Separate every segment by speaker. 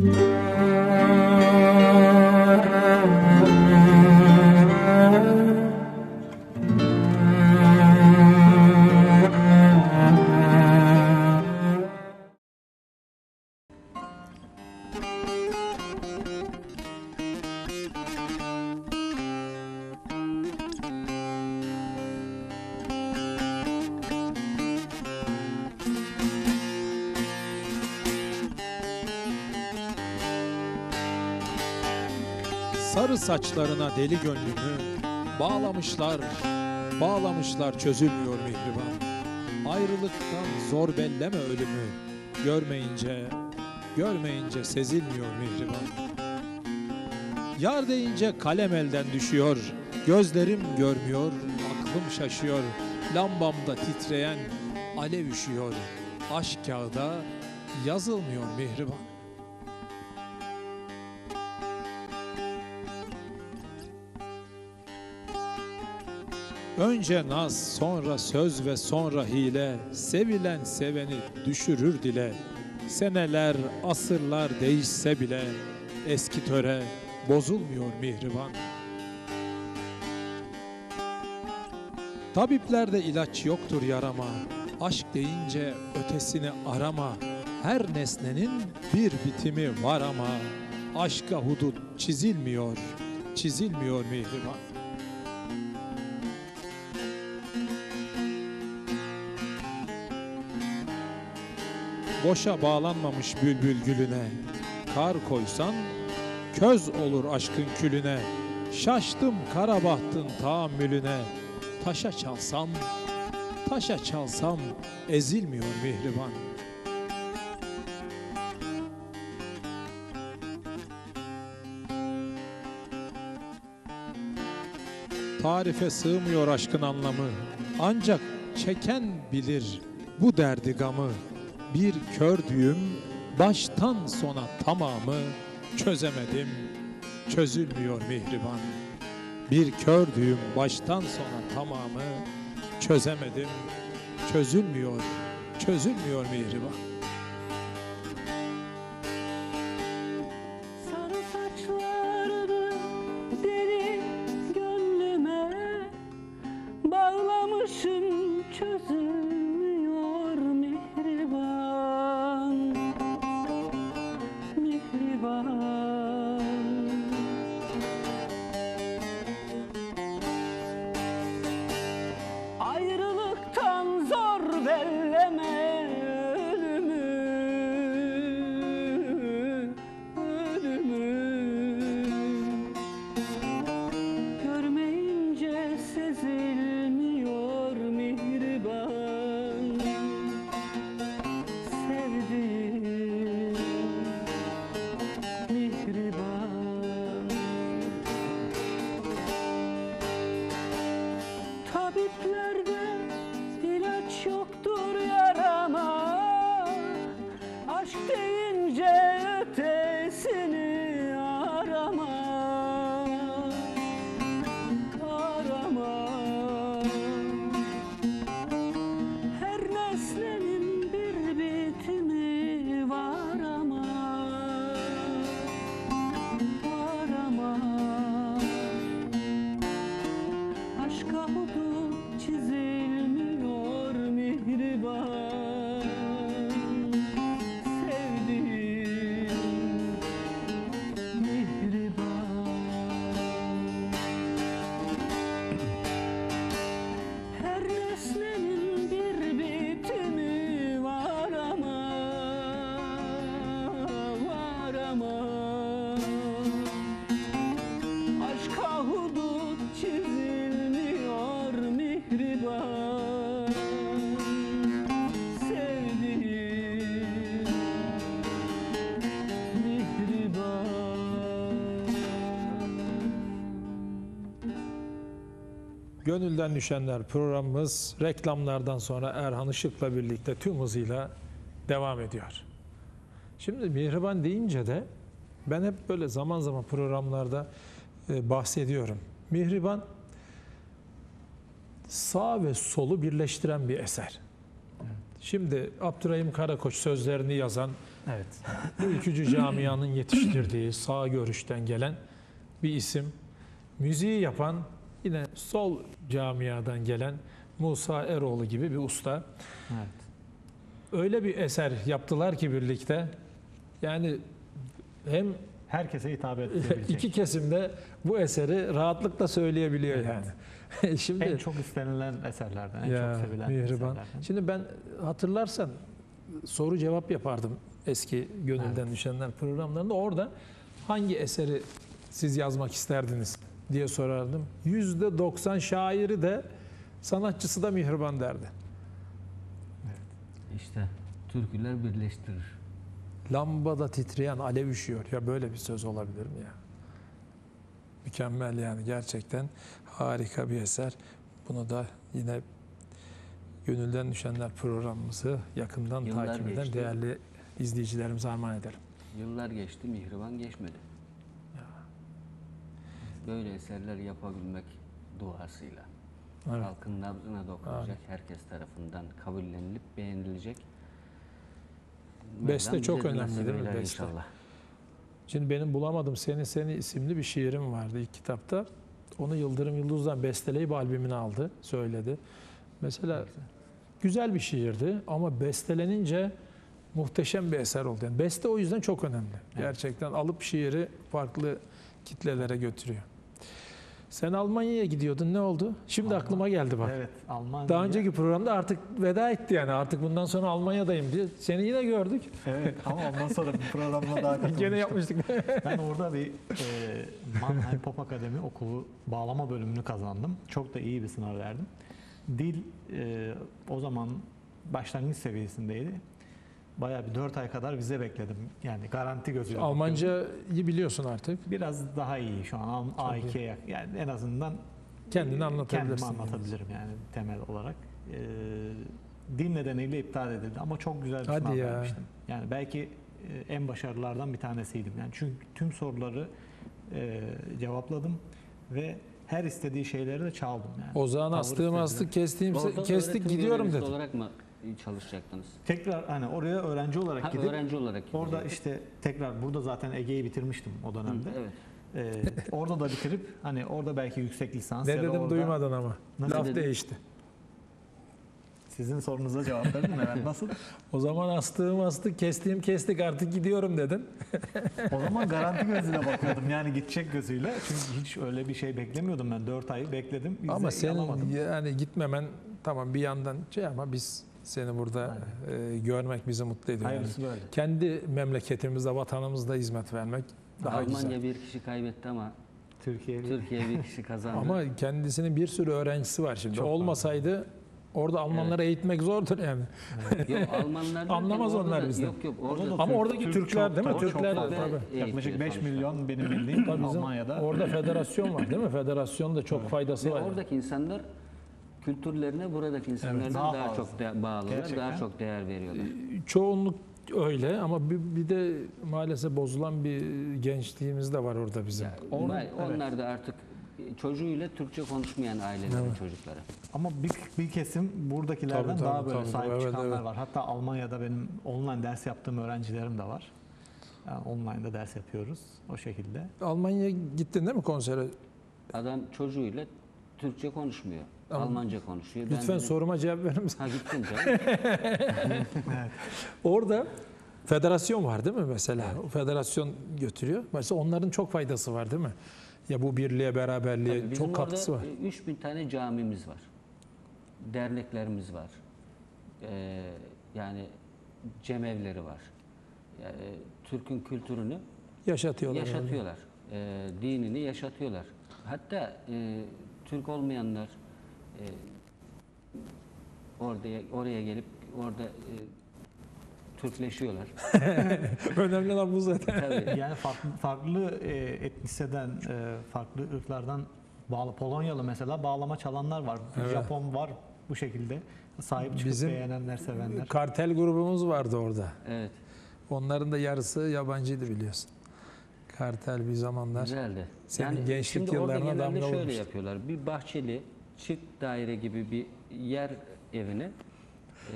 Speaker 1: Mm-hmm. Deli gönlümü bağlamışlar, bağlamışlar çözülmüyor mihriban. Ayrılıktan zor belleme ölümü, görmeyince, görmeyince sezilmiyor mihriban. Yar deyince kalem elden düşüyor, gözlerim görmüyor, aklım şaşıyor. Lambamda titreyen alev üşüyor, aşk kağıda yazılmıyor mihriban. Önce naz, sonra söz ve sonra hile, sevilen seveni düşürür dile. Seneler, asırlar değişse bile, eski töre bozulmuyor mihriban. Tabiplerde ilaç yoktur yarama, aşk deyince ötesini arama. Her nesnenin bir bitimi var ama, aşka hudut çizilmiyor, çizilmiyor mihriban. Boşa bağlanmamış bülbül gülüne. Kar koysan köz olur aşkın külüne. Şaştım kara bahtın tahammülüne. Taşa çalsam, taşa çalsam ezilmiyor mihriban. Tarife sığmıyor aşkın anlamı. Ancak çeken bilir bu derdi gamı bir kör düğüm baştan sona tamamı çözemedim. Çözülmüyor mihriban. Bir kör düğüm baştan sona tamamı çözemedim. Çözülmüyor çözülmüyor mihriban Gönülden Düşenler programımız reklamlardan sonra Erhan Işık'la birlikte tüm hızıyla devam ediyor. Şimdi Mihriban deyince de ben hep böyle zaman zaman programlarda e, bahsediyorum. Mihriban sağ ve solu birleştiren bir eser. Şimdi Abdurrahim Karakoç sözlerini yazan
Speaker 2: Evet.
Speaker 1: bu ülkücü camianın yetiştirdiği sağ görüşten gelen bir isim. Müziği yapan yine sol camiadan gelen Musa Eroğlu gibi bir usta.
Speaker 2: Evet.
Speaker 1: Öyle bir eser yaptılar ki birlikte. Yani hem
Speaker 2: Herkese hitap edebilecek.
Speaker 1: iki kesimde bu eseri rahatlıkla söyleyebiliyor
Speaker 2: Evet.
Speaker 1: yani. Şimdi
Speaker 2: en çok istenilen eserlerden, en
Speaker 1: ya
Speaker 2: çok sevilen
Speaker 1: Mihriban.
Speaker 2: eserlerden.
Speaker 1: Şimdi ben hatırlarsan soru cevap yapardım eski Gönülden Düşenler programlarında. Orada hangi eseri siz yazmak isterdiniz diye sorardım. Yüzde 90 şairi de sanatçısı da Mihriban derdi.
Speaker 3: İşte türküler birleştirir.
Speaker 1: Lambada titreyen alev üşüyor. Ya böyle bir söz olabilir mi ya? Mükemmel yani gerçekten harika bir eser. Bunu da yine Gönülden Düşenler programımızı yakından
Speaker 3: Yıllar
Speaker 1: takip eden
Speaker 3: geçti.
Speaker 1: değerli izleyicilerimize armağan ederim.
Speaker 3: Yıllar geçti, Mihriban geçmedi. Böyle eserler yapabilmek duasıyla.
Speaker 1: Evet.
Speaker 3: Halkın nabzına dokunacak, herkes tarafından kabullenilip beğenilecek.
Speaker 1: Beste
Speaker 3: Mevlam
Speaker 1: çok önemli değil mi? Beste.
Speaker 3: inşallah.
Speaker 1: Şimdi benim bulamadım Seni Seni isimli bir şiirim vardı ilk kitapta. Onu Yıldırım Yıldız'dan besteleyip albümüne aldı, söyledi. Mesela güzel bir şiirdi ama bestelenince muhteşem bir eser oldu. Yani beste o yüzden çok önemli. Gerçekten alıp şiiri farklı kitlelere götürüyor. Sen Almanya'ya gidiyordun ne oldu? Şimdi
Speaker 2: Alman-
Speaker 1: aklıma geldi bak.
Speaker 2: Evet, Almanya.
Speaker 1: Daha önceki programda artık veda etti yani artık bundan sonra Almanya'dayım diye. Seni yine gördük.
Speaker 2: Evet ama ondan sonra bir programla daha katılmıştım.
Speaker 1: Gene yapmıştık.
Speaker 2: Ben orada bir e, Mannheim Pop Akademi okulu bağlama bölümünü kazandım. Çok da iyi bir sınav verdim. Dil e, o zaman başlangıç seviyesindeydi. Bayağı bir 4 ay kadar vize bekledim. Yani garanti gözüyle.
Speaker 1: Almancayı biliyorsun artık.
Speaker 2: Biraz daha iyi şu an A2'ye yak- yani en azından
Speaker 1: Kendini
Speaker 2: e,
Speaker 1: anlatabilirsin.
Speaker 2: Kendimi anlatabilirim yani temel olarak. E, dil nedeniyle iptal edildi ama çok güzel bir
Speaker 1: Hadi
Speaker 2: sınav
Speaker 1: ya.
Speaker 2: vermiştim. Yani belki e, en başarılardan bir tanesiydim. Yani çünkü tüm soruları e, cevapladım ve her istediği şeyleri de çaldım yani. Tavır
Speaker 1: astığım astık kestiğim kestik gidiyorum dedi.
Speaker 3: olarak mı çalışacaktınız?
Speaker 2: Tekrar hani oraya öğrenci olarak
Speaker 3: Ha,
Speaker 2: gidip
Speaker 3: öğrenci olarak
Speaker 2: orada işte tekrar burada zaten Ege'yi bitirmiştim o
Speaker 3: Hı,
Speaker 2: dönemde.
Speaker 3: Evet.
Speaker 2: Ee, orada da bitirip hani orada belki yüksek lisans
Speaker 1: Ne
Speaker 2: ya da
Speaker 1: dedim
Speaker 2: orada
Speaker 1: duymadın ama.
Speaker 2: Nasıl
Speaker 1: Laf
Speaker 3: dedin?
Speaker 1: değişti.
Speaker 2: sizin sorunuza cevap verdim evet nasıl?
Speaker 1: O zaman astığım astık kestiğim kestik artık gidiyorum dedin.
Speaker 2: O zaman garanti gözüyle bakıyordum yani gidecek gözüyle. Çünkü hiç öyle bir şey beklemiyordum ben 4 ay bekledim.
Speaker 1: ama senin
Speaker 2: alamadım.
Speaker 1: yani gitmemen tamam bir yandan şey ama biz seni burada e, görmek bizi mutlu ediyor. Yani
Speaker 2: Hayırlısı böyle.
Speaker 1: kendi memleketimizde, vatanımızda hizmet vermek daha
Speaker 3: Almanya
Speaker 1: güzel.
Speaker 3: bir kişi kaybetti ama
Speaker 2: Türkiye
Speaker 3: Türkiye bir kişi kazandı.
Speaker 1: Ama kendisinin bir sürü öğrencisi var şimdi.
Speaker 2: Çok var.
Speaker 1: Olmasaydı orada Almanları eğitmek zordur yani.
Speaker 3: Yok Almanlar
Speaker 1: Anlamaz onlar bizden.
Speaker 3: Yok yok orada
Speaker 2: Orada da
Speaker 1: Ama
Speaker 2: Türk-
Speaker 1: oradaki
Speaker 2: Türk
Speaker 1: Türkler
Speaker 2: çok
Speaker 1: değil mi?
Speaker 2: çok
Speaker 1: Türkler
Speaker 2: fazla.
Speaker 1: tabii.
Speaker 2: yaklaşık 5
Speaker 3: eğitiyor
Speaker 2: milyon benim bildiğim
Speaker 1: Tabii bizim
Speaker 2: Almanya'da.
Speaker 1: orada federasyon var değil mi? Federasyon da çok faydası
Speaker 3: Ve
Speaker 1: var.
Speaker 3: oradaki insanlar kültürlerine buradaki insanlardan
Speaker 2: daha
Speaker 3: daha,
Speaker 2: fazla.
Speaker 3: çok de- bağlılar,
Speaker 2: Gerçekten.
Speaker 3: daha çok değer veriyorlar.
Speaker 1: Çoğunluk öyle ama bir, bir de maalesef bozulan bir gençliğimiz de var orada bizim.
Speaker 2: Orada-
Speaker 3: Vay,
Speaker 2: evet.
Speaker 3: Onlar da artık çocuğuyla Türkçe konuşmayan ailelerin çocukları.
Speaker 2: Ama bir, bir kesim buradakilerden
Speaker 1: Tabii, tabii,
Speaker 2: daha böyle
Speaker 1: tabii,
Speaker 2: sahip
Speaker 1: evet,
Speaker 2: çıkanlar
Speaker 1: evet.
Speaker 2: var. Hatta Almanya'da benim online ders yaptığım öğrencilerim de var. Yani online'da ders yapıyoruz o şekilde.
Speaker 1: Almanya'ya gittin değil mi konsere?
Speaker 3: Adam çocuğuyla Türkçe konuşmuyor.
Speaker 1: Ama-
Speaker 3: Almanca konuşuyor. Ben
Speaker 1: Lütfen
Speaker 3: dedim,
Speaker 1: soruma cevap verir misin?
Speaker 3: Ha gittim canım.
Speaker 1: Orada federasyon var değil mi mesela? O federasyon götürüyor. Mesela onların çok faydası var değil mi? Ya bu birliğe, beraberliğe
Speaker 3: Tabii bizim
Speaker 1: çok katkısı var.
Speaker 3: orada 3000 tane camimiz var. Derneklerimiz var. Ee, yani cemevleri var. Yani Türk'ün kültürünü
Speaker 1: Yaşatıyorlar. yani.
Speaker 3: yaşatıyorlar. Ee, dinini yaşatıyorlar. Hatta e, Türk olmayanlar e, oraya oraya gelip orada e, Türkleşiyorlar.
Speaker 1: Önemli olan bu zaten.
Speaker 3: Tabii.
Speaker 2: Yani farklı, farklı e, etniseden, e, farklı ırklardan bağlı Polonyalı mesela bağlama çalanlar var.
Speaker 1: Evet.
Speaker 2: Japon var bu şekilde. Sahip çıkıp
Speaker 1: Bizim-
Speaker 2: beğenenler, sevenler.
Speaker 1: Kartel grubumuz vardı orada.
Speaker 3: Evet.
Speaker 1: Onların da yarısı yabancıydı biliyorsun. Kartel bir zamanlar.
Speaker 3: Güzeldi.
Speaker 1: Senin gençlik
Speaker 3: şimdi orada
Speaker 1: yıllarına
Speaker 3: genelde
Speaker 1: damga
Speaker 3: şöyle yapıyorlar. Bir bahçeli çift daire gibi bir yer evine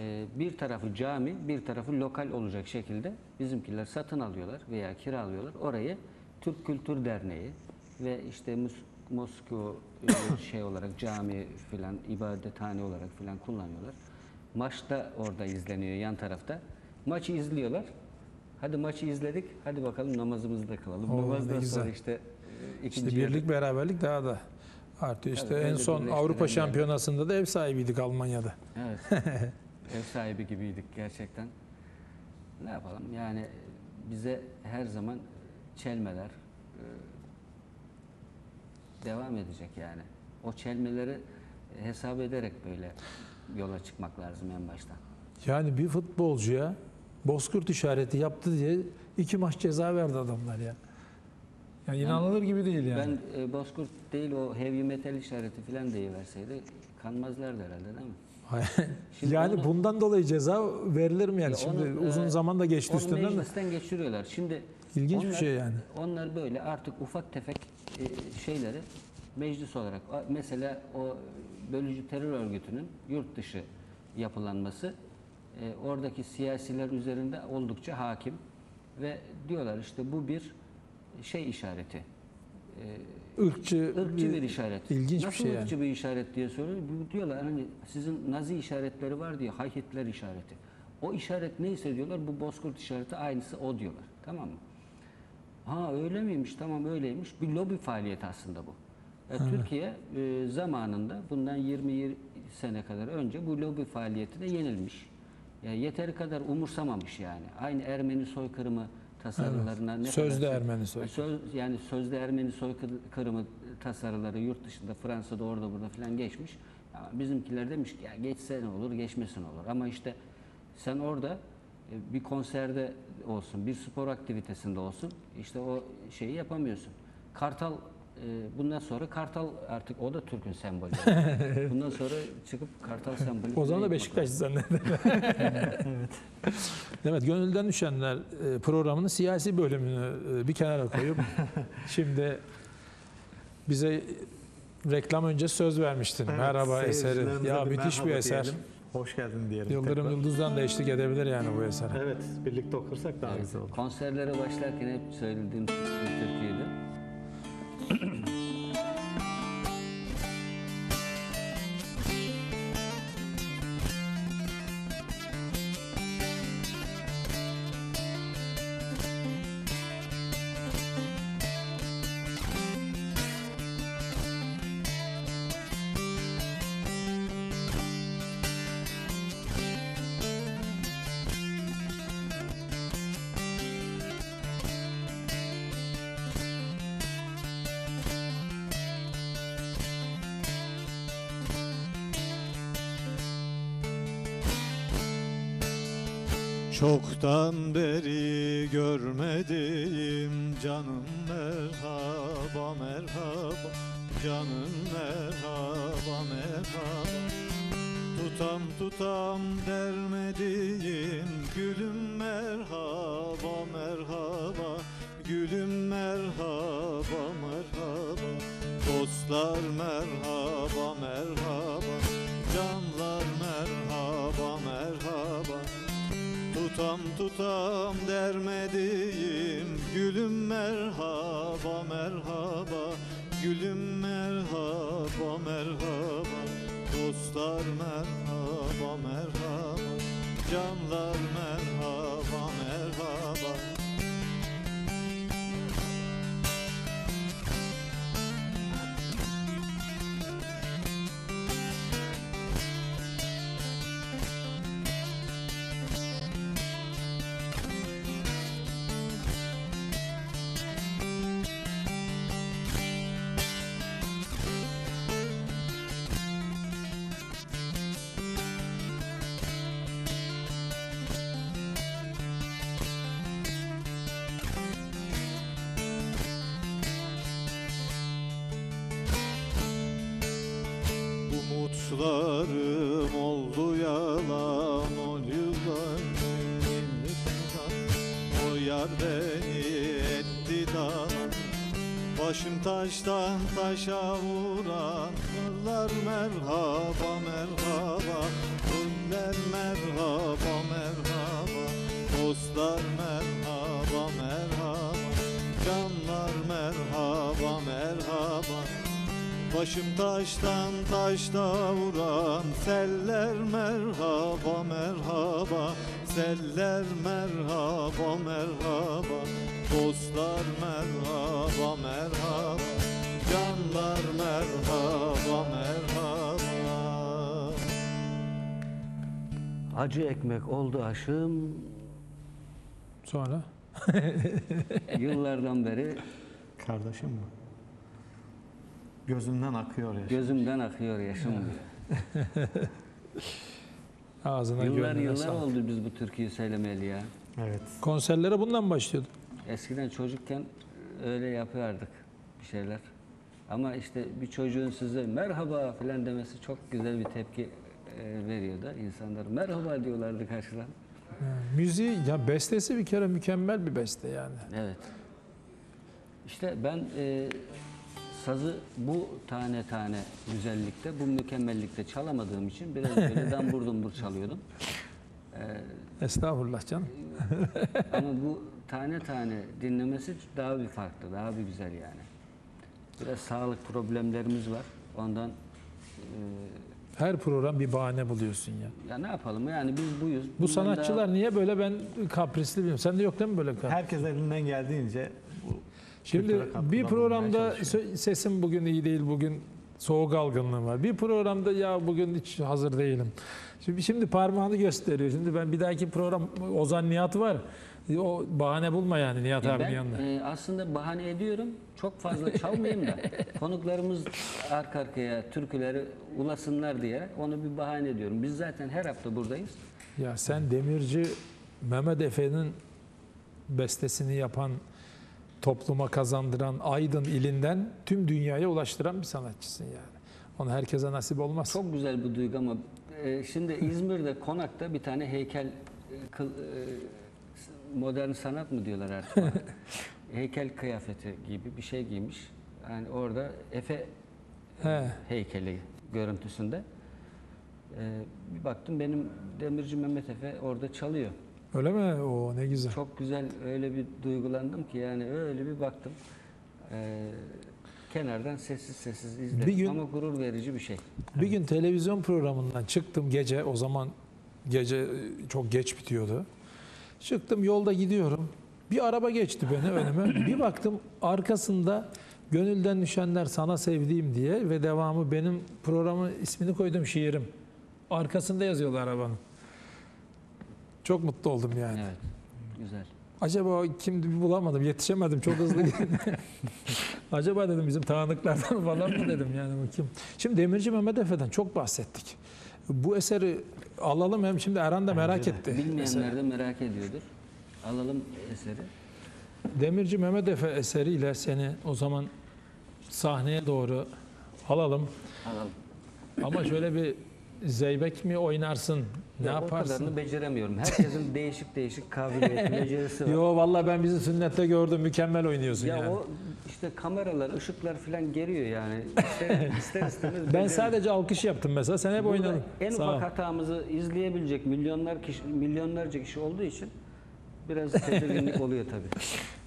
Speaker 3: e, bir tarafı cami, bir tarafı lokal olacak şekilde bizimkiler satın alıyorlar veya kiralıyorlar. Orayı Türk Kültür Derneği ve işte Moskova e, şey olarak cami filan ibadethane olarak filan kullanıyorlar. Maç da orada izleniyor yan tarafta. Maçı izliyorlar. Hadi maçı izledik. Hadi bakalım namazımızı da kılalım.
Speaker 1: Oo,
Speaker 3: Namazdan sonra işte e,
Speaker 1: İşte
Speaker 3: ikinci yarı-
Speaker 1: birlik beraberlik daha da artıyor. İşte
Speaker 3: Tabii,
Speaker 1: en son Avrupa. Şampiyonası'nda da ev sahibiydik Almanya'da.
Speaker 3: Evet. Ev sahibi gibiydik gerçekten. Ne yapalım? Yani bize her zaman çelmeler e, devam edecek yani. O çelmeleri hesap ederek böyle yola çıkmak lazım en baştan.
Speaker 1: Yani bir futbolcuya bozkurt işareti yaptı diye iki maç ceza verdi adamlar ya. Yani inanılır gibi değil yani.
Speaker 3: Ben e, Bozkurt değil o heavy metal işareti falan deyiverseydi kanmazlardı herhalde değil mi? Şimdi
Speaker 1: yani
Speaker 3: onu-
Speaker 1: bundan dolayı ceza verilir mi yani?
Speaker 3: Ya
Speaker 1: Şimdi
Speaker 3: onu,
Speaker 1: uzun
Speaker 3: e,
Speaker 1: zaman da geçti
Speaker 3: Onu
Speaker 1: üstünden de.
Speaker 3: meclisten geçiriyorlar. Şimdi
Speaker 1: İlginç bir
Speaker 3: onlar-
Speaker 1: şey yani.
Speaker 3: Onlar böyle artık ufak tefek e, şeyleri meclis olarak mesela o bölücü terör örgütünün yurt dışı yapılanması e, oradaki siyasiler üzerinde oldukça hakim ve diyorlar işte bu bir şey işareti. E, ırkçı bir işaret.
Speaker 1: ilginç bir
Speaker 3: Nasıl
Speaker 1: şey yani.
Speaker 3: ırkçı bir işaret diye soruyor. Diyorlar hani sizin Nazi işaretleri var diye Hay Hitler işareti. O işaret neyse diyorlar bu Bozkurt işareti aynısı o diyorlar. Tamam mı? Ha öyle miymiş? Tamam öyleymiş. Bir lobi faaliyeti aslında bu. E, Türkiye e, zamanında bundan 20 sene kadar önce bu lobi faaliyetine yenilmiş. Ya yeteri kadar umursamamış yani. Aynı Ermeni soykırımı tasarılarına ne
Speaker 1: Sözde
Speaker 3: kadar-
Speaker 1: Ermeni soykırımı.
Speaker 3: Söz, yani sözde Ermeni soykırımı tasarıları yurt dışında Fransa'da orada burada filan geçmiş. Ama bizimkiler demiş ki ya geçse ne olur geçmese ne olur. Ama işte sen orada e, bir konserde olsun, bir spor aktivitesinde olsun işte o şeyi yapamıyorsun. Kartal bundan sonra Kartal artık o da Türk'ün sembolü. bundan sonra çıkıp Kartal sembolü.
Speaker 1: O zaman da Beşiktaş zanneder.
Speaker 4: Evet.
Speaker 1: Evet, Gönülden Düşenler e, programının siyasi bölümünü e, bir kenara koyup şimdi bize reklam önce söz vermiştin.
Speaker 4: Evet,
Speaker 1: Merhaba eseri. Ya müthiş bir eser.
Speaker 4: diyelim. Hoş geldin diyelim.
Speaker 1: Yıldırım
Speaker 4: tekrar.
Speaker 1: Yıldız'dan da eşlik edebilir yani bu esere.
Speaker 4: Evet, birlikte okursak daha güzel olur.
Speaker 3: Konserlere başlarken hep söylediğim türküydü.
Speaker 5: Mm-hmm. Tutam tutam dermediğim gülüm merhaba merhaba. Gülüm merhaba merhaba. Dostlar merhaba merhaba. Canlar merhaba merhaba. Tutam tutam dermediğim gülüm merhaba merhaba. Gülüm merhaba merhaba Dostlar merhaba merhaba. Canlar merhaba taşa vuran Kırlar merhaba merhaba. Seller merhaba merhaba. Dostlar merhaba merhaba. Canlar merhaba merhaba. Başım taştan taşta vuran Seller merhaba merhaba. Seller merhaba merhaba. Dostlar merhaba
Speaker 3: Acı ekmek oldu aşım.
Speaker 1: Sonra
Speaker 3: Yıllardan beri
Speaker 4: Kardeşim mi? Gözümden akıyor ya.
Speaker 3: gözümden akıyor yaşım diyor.
Speaker 1: ağzına
Speaker 3: Yıllar
Speaker 1: gönlüne
Speaker 3: yıllar
Speaker 1: sağlık.
Speaker 3: oldu biz bu türküyü söylemeli ya.
Speaker 4: Evet.
Speaker 1: Konserlere bundan başlıyordu.
Speaker 3: Eskiden çocukken öyle yapıyorduk bir şeyler. Ama işte bir çocuğun size merhaba falan demesi çok güzel bir tepki veriyordu. İnsanlar merhaba diyorlardı karşıdan.
Speaker 1: Müziği ya bestesi bir kere mükemmel bir beste yani.
Speaker 3: Evet. İşte ben e, sazı bu tane tane güzellikte, bu mükemmellikte çalamadığım için biraz böyle dambur dumbur çalıyordum.
Speaker 1: Estağfurullah canım.
Speaker 3: Ama bu tane tane dinlemesi daha bir farklı, daha bir güzel yani. Biraz sağlık problemlerimiz var. Ondan e,
Speaker 1: Her program bir bahane buluyorsun ya.
Speaker 3: ya ne yapalım yani biz buyuz.
Speaker 1: Bu
Speaker 3: Bundan
Speaker 1: sanatçılar
Speaker 3: daha-
Speaker 1: niye böyle ben kaprisli bilmiyorum. Sende yok değil mi böyle kapris?
Speaker 4: Herkes elinden geldiğince bu
Speaker 1: Şimdi
Speaker 4: kültüre katkıda
Speaker 1: bir
Speaker 4: bulunmaya
Speaker 1: programda
Speaker 4: çalışıyor.
Speaker 1: sö- sesim bugün iyi değil, bugün soğuk algınlığım var. Bir programda ya bugün hiç hazır değilim. Şimdi, şimdi parmağını gösteriyor. Şimdi ben bir dahaki program Ozan Nihat var. O bahane bulma yani Nihat
Speaker 3: Ya
Speaker 1: abinin
Speaker 3: ben
Speaker 1: yanında.
Speaker 3: e, aslında bahane ediyorum. Çok fazla çalmayayım da konuklarımız arka arkaya türküleri ulasınlar diye onu bir bahane ediyorum. Biz zaten her hafta buradayız.
Speaker 1: Ya sen Demirci Mehmet Efe'nin bestesini yapan, topluma kazandıran Aydın ilinden tüm dünyaya ulaştıran bir sanatçısın yani. Onu herkese nasip olmaz.
Speaker 3: Çok güzel bu duygu ama e, şimdi İzmir'de Konak'ta bir tane heykel e, kıl- e, modern sanat mı diyorlar artık? heykel kıyafeti gibi bir şey giymiş. Yani orada Efe
Speaker 1: He.
Speaker 3: heykeli görüntüsünde. E, bir baktım benim Demirci Mehmet Efe orada çalıyor.
Speaker 1: Öyle mi? O ne güzel.
Speaker 3: Çok güzel öyle bir duygulandım ki yani öyle bir baktım. E, kenardan sessiz sessiz izledim
Speaker 1: Bir gün-
Speaker 3: ama gurur verici bir şey.
Speaker 1: Bir gün televizyon programından çıktım gece. O zaman gece e, çok geç bitiyordu. Çıktım yolda gidiyorum. Bir araba geçti beni önüme. Bir baktım arkasında Gönülden Düşenler Sana Sevdiğim diye ve devamı benim programın ismini koydum şiirim. Arkasında yazıyorlar arabanın. Çok mutlu oldum yani.
Speaker 3: Evet. Güzel.
Speaker 1: Acaba kimdi bulamadım, yetişemedim çok hızlı geldi. Acaba dedim bizim tanıdıklardan falan mı dedim yani bu kim? Şimdi Demirci Mehmet Efe'den çok bahsettik. Bu eseri alalım hem şimdi Erhan da merak
Speaker 4: de.
Speaker 1: etti.
Speaker 3: Bilmeyenler de merak ediyordur. Alalım eseri.
Speaker 1: Demirci Mehmet Efe eseriyle seni o zaman sahneye doğru alalım.
Speaker 3: Alalım.
Speaker 1: Ama şöyle bir zeybek mi oynarsın? Ne
Speaker 3: Ya O
Speaker 1: yaparsın?
Speaker 3: kadarını beceremiyorum. Herkesin değişik değişik kabiliyeti, becerisi var.
Speaker 1: Yo vallahi ben bizi sünnette gördüm. Mükemmel oynuyorsun
Speaker 3: ya
Speaker 1: yani.
Speaker 3: o işte kameralar, ışıklar falan geriyor yani. İster, ister istemez
Speaker 1: Ben
Speaker 3: beceriyorum.
Speaker 1: sadece alkış yaptım mesela. Sen hep
Speaker 3: Burada
Speaker 1: oynadın.
Speaker 3: En
Speaker 1: Sağ ol.
Speaker 3: ufak hatamızı izleyebilecek milyonlar kişi, milyonlarca kişi olduğu için biraz tedirginlik oluyor tabii.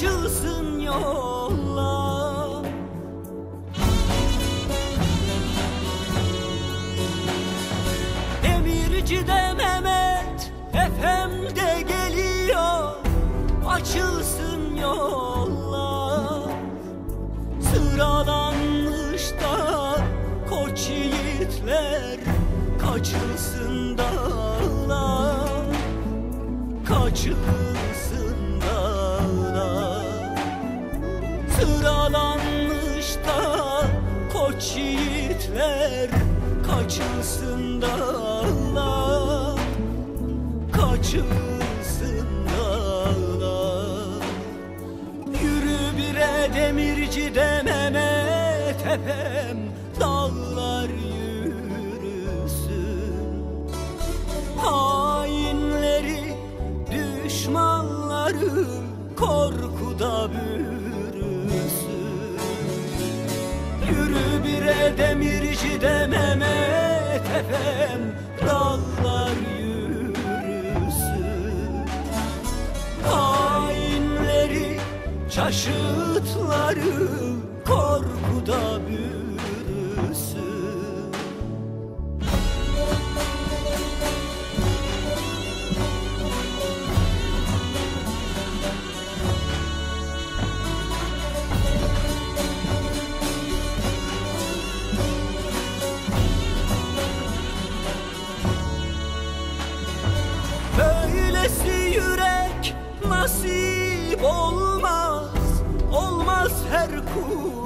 Speaker 6: Açılsın yollar. Demirci'de Mehmet Efem de geliyor. Açılsın yollar. Sıralanmış da koç yiğitler Kaçılsın dağlar.
Speaker 3: Açılsın yiğitler kaçılsın dağlar Kaçılsın dağlar Yürü bire demirci de Mehmet de Mehmet Efem Dağlar yürüsün. Hainleri, şaşıtları korkuda bürüsün her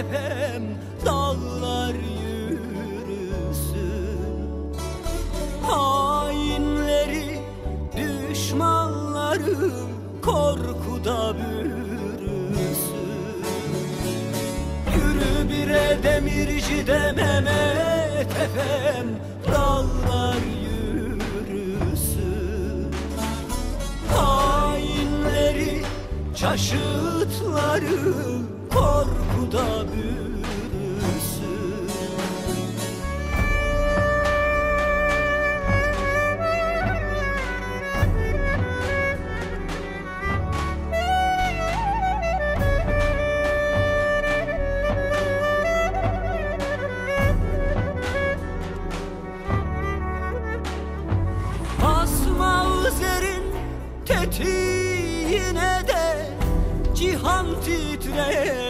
Speaker 3: Mehmet Efem Dağlar yürüsün. Hainleri, düşmanları korkuda bürüsün. Yürü bire demirci de Mehmet Efem Dağlar yürüsün. Hainleri, şaşıtları korkuda bürüsün Basma üzerin tetiğine de cihan titresin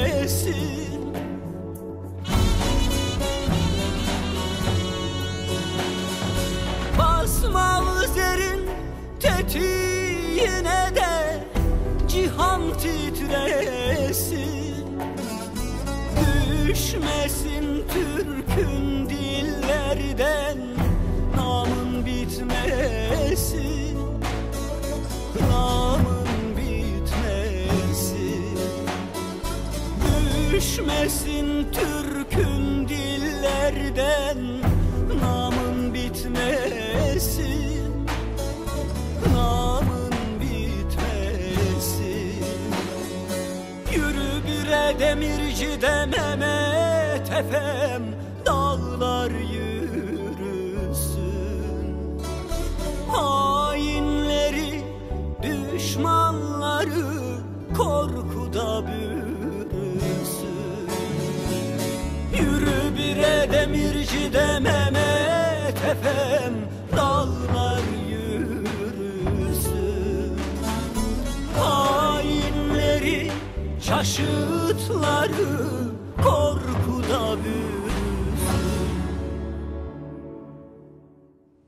Speaker 3: Düşmesin Türk'ün dillerden namın bitmesin Namın bitmesin Düşmesin Türk'ün dillerden namın bitmesin Namın bitmesin Yürü bire demirci de Efem Dağlar yürüsün. Hainleri, düşmanları korkuda bürüsün Yürü bire demirci de Mehmet Efem Dağlar yürüsün. Hainleri, şaşıtları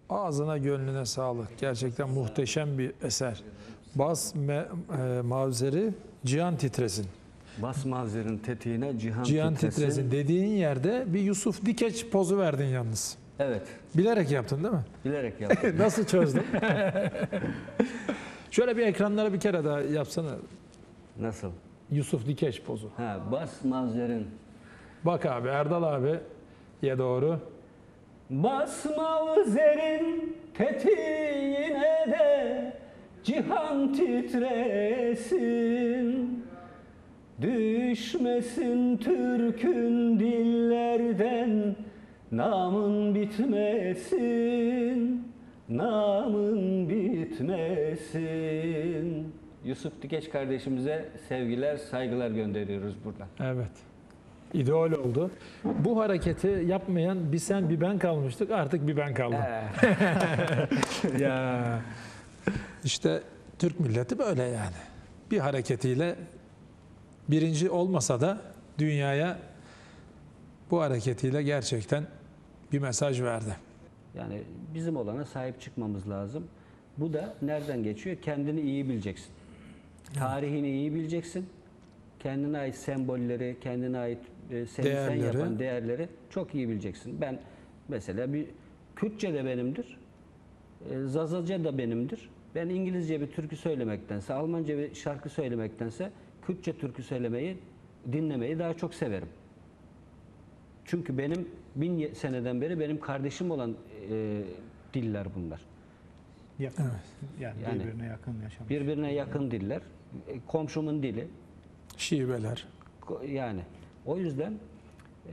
Speaker 1: Ağzına gönlüne sağlık. Gerçekten muhteşem bir eser. Bas me, e, mavzeri cihan titresin.
Speaker 7: Bas mazerin tetiğine cihan,
Speaker 1: Cihan
Speaker 7: titresin.
Speaker 1: titresin dediğin yerde bir Yusuf Dikeç pozu verdin yalnız.
Speaker 7: Evet,
Speaker 1: Bilerek yaptın değil mi?
Speaker 7: bilerek yaptım.
Speaker 1: Nasıl çözdün? Şöyle bir ekranlara bir kere daha yapsana.
Speaker 7: Nasıl?
Speaker 1: Yusuf Dikeç pozu.
Speaker 7: Ha, bas mazerin
Speaker 1: Bak abi Erdal abi ye doğru.
Speaker 3: Basma üzerin tetiğine de cihan titresin Düşmesin Türk'ün dillerden namın bitmesin namın bitmesin Yusuf Dikeç kardeşimize sevgiler, saygılar gönderiyoruz buradan.
Speaker 1: Evet. İdeal oldu. Bu hareketi yapmayan bir sen bir ben kalmıştık. Artık bir ben kaldım. ya işte Türk milleti böyle yani. Bir hareketiyle birinci olmasa da dünyaya bu hareketiyle gerçekten bir mesaj verdi.
Speaker 3: Yani bizim olana sahip çıkmamız lazım. Bu da nereden geçiyor? Kendini iyi bileceksin. Tarihini iyi bileceksin. Kendine ait sembolleri, kendine ait e, seni sen
Speaker 1: Değerleri.
Speaker 3: yapan değerleri çok iyi bileceksin. Ben mesela bir Kürtçe de benimdir. e, Zazaca da benimdir. Ben İngilizce bir türkü söylemektense, Almanca bir şarkı söylemektense Kürtçe türkü söylemeyi, dinlemeyi daha çok severim. Çünkü benim bin seneden beri benim kardeşim olan e, diller bunlar.
Speaker 4: Yakın. Yani,
Speaker 3: Yani-
Speaker 4: birbirine yakın yaşamış.
Speaker 3: Birbirine yakın diller. E, komşumun dili.
Speaker 1: Şiveler.
Speaker 3: Yani o yüzden e,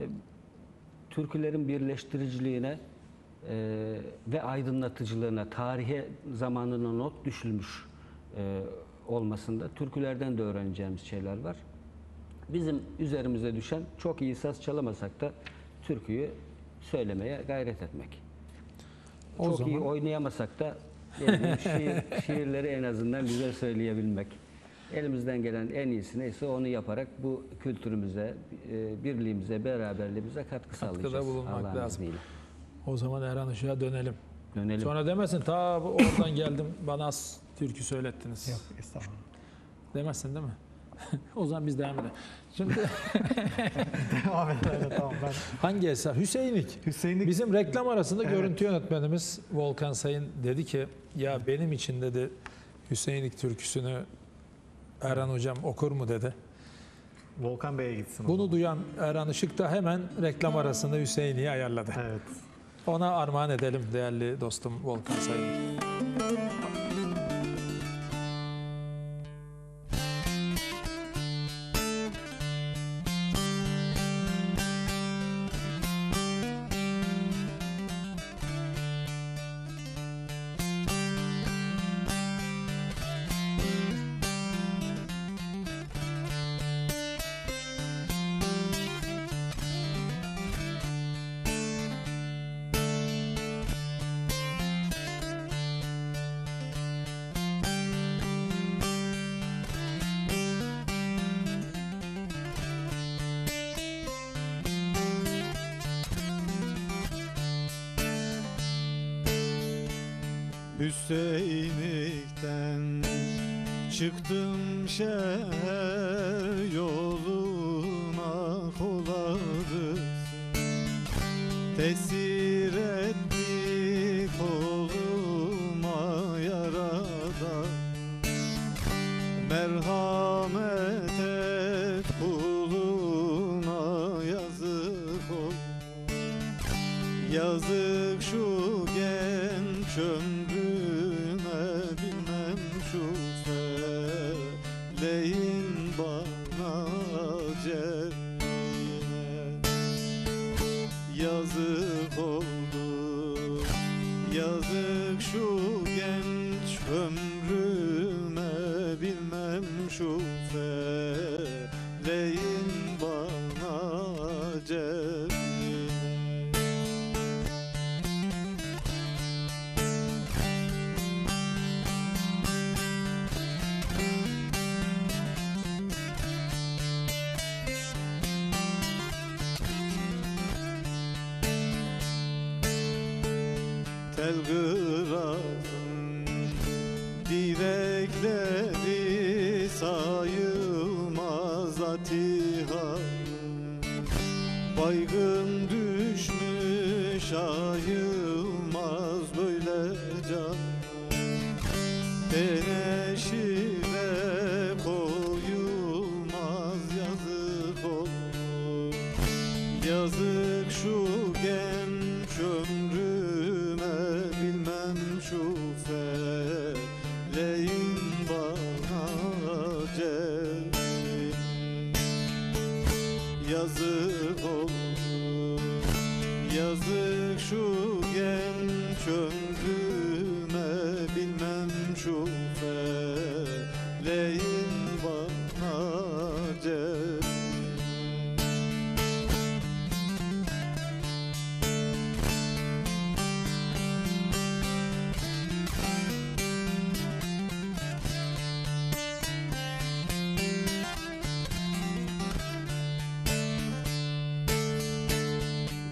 Speaker 3: türkülerin birleştiriciliğine e, ve aydınlatıcılığına, tarihe zamanına not düşülmüş e, olmasında türkülerden de öğreneceğimiz şeyler var. Bizim üzerimize düşen çok iyi saz çalamasak da türküyü söylemeye gayret etmek.
Speaker 1: O
Speaker 3: çok
Speaker 1: zaman
Speaker 3: iyi oynayamasak da bileyim, şiir, şiirleri en azından güzel söyleyebilmek. Elimizden gelen en iyisi neyse onu yaparak bu kültürümüze, e, birliğimize, beraberliğimize katkı sağlayacağız.
Speaker 1: bulunmak
Speaker 3: Allah'ın
Speaker 1: lazım.
Speaker 3: izniyle.
Speaker 1: o zaman Erhan Işık'a dönelim.
Speaker 3: Dönelim.
Speaker 1: Sonra demesin ta oradan geldim bana az türkü söylettiniz.
Speaker 4: Yok estağfurullah.
Speaker 1: Demezsin değil mi? o zaman biz devam edelim. Şimdi
Speaker 4: Devam edelim tamam ben.
Speaker 1: hangi eser? Hüseyinlik.
Speaker 4: Hüseyinlik
Speaker 1: Bizim reklam arasında
Speaker 4: Evet.
Speaker 1: görüntü yönetmenimiz Volkan Sayın dedi ki ya benim için dedi Hüseyinlik türküsünü Erhan hocam okur mu dedi.
Speaker 4: Volkan Bey'e gitsin.
Speaker 1: Bunu
Speaker 4: zaman.
Speaker 1: duyan Erhan Işık da hemen reklam arasında Hüseyin'i ayarladı.
Speaker 4: Evet.
Speaker 1: Ona armağan edelim değerli dostum Volkan Sayın.
Speaker 5: Şu genç ömrüne bilmem şu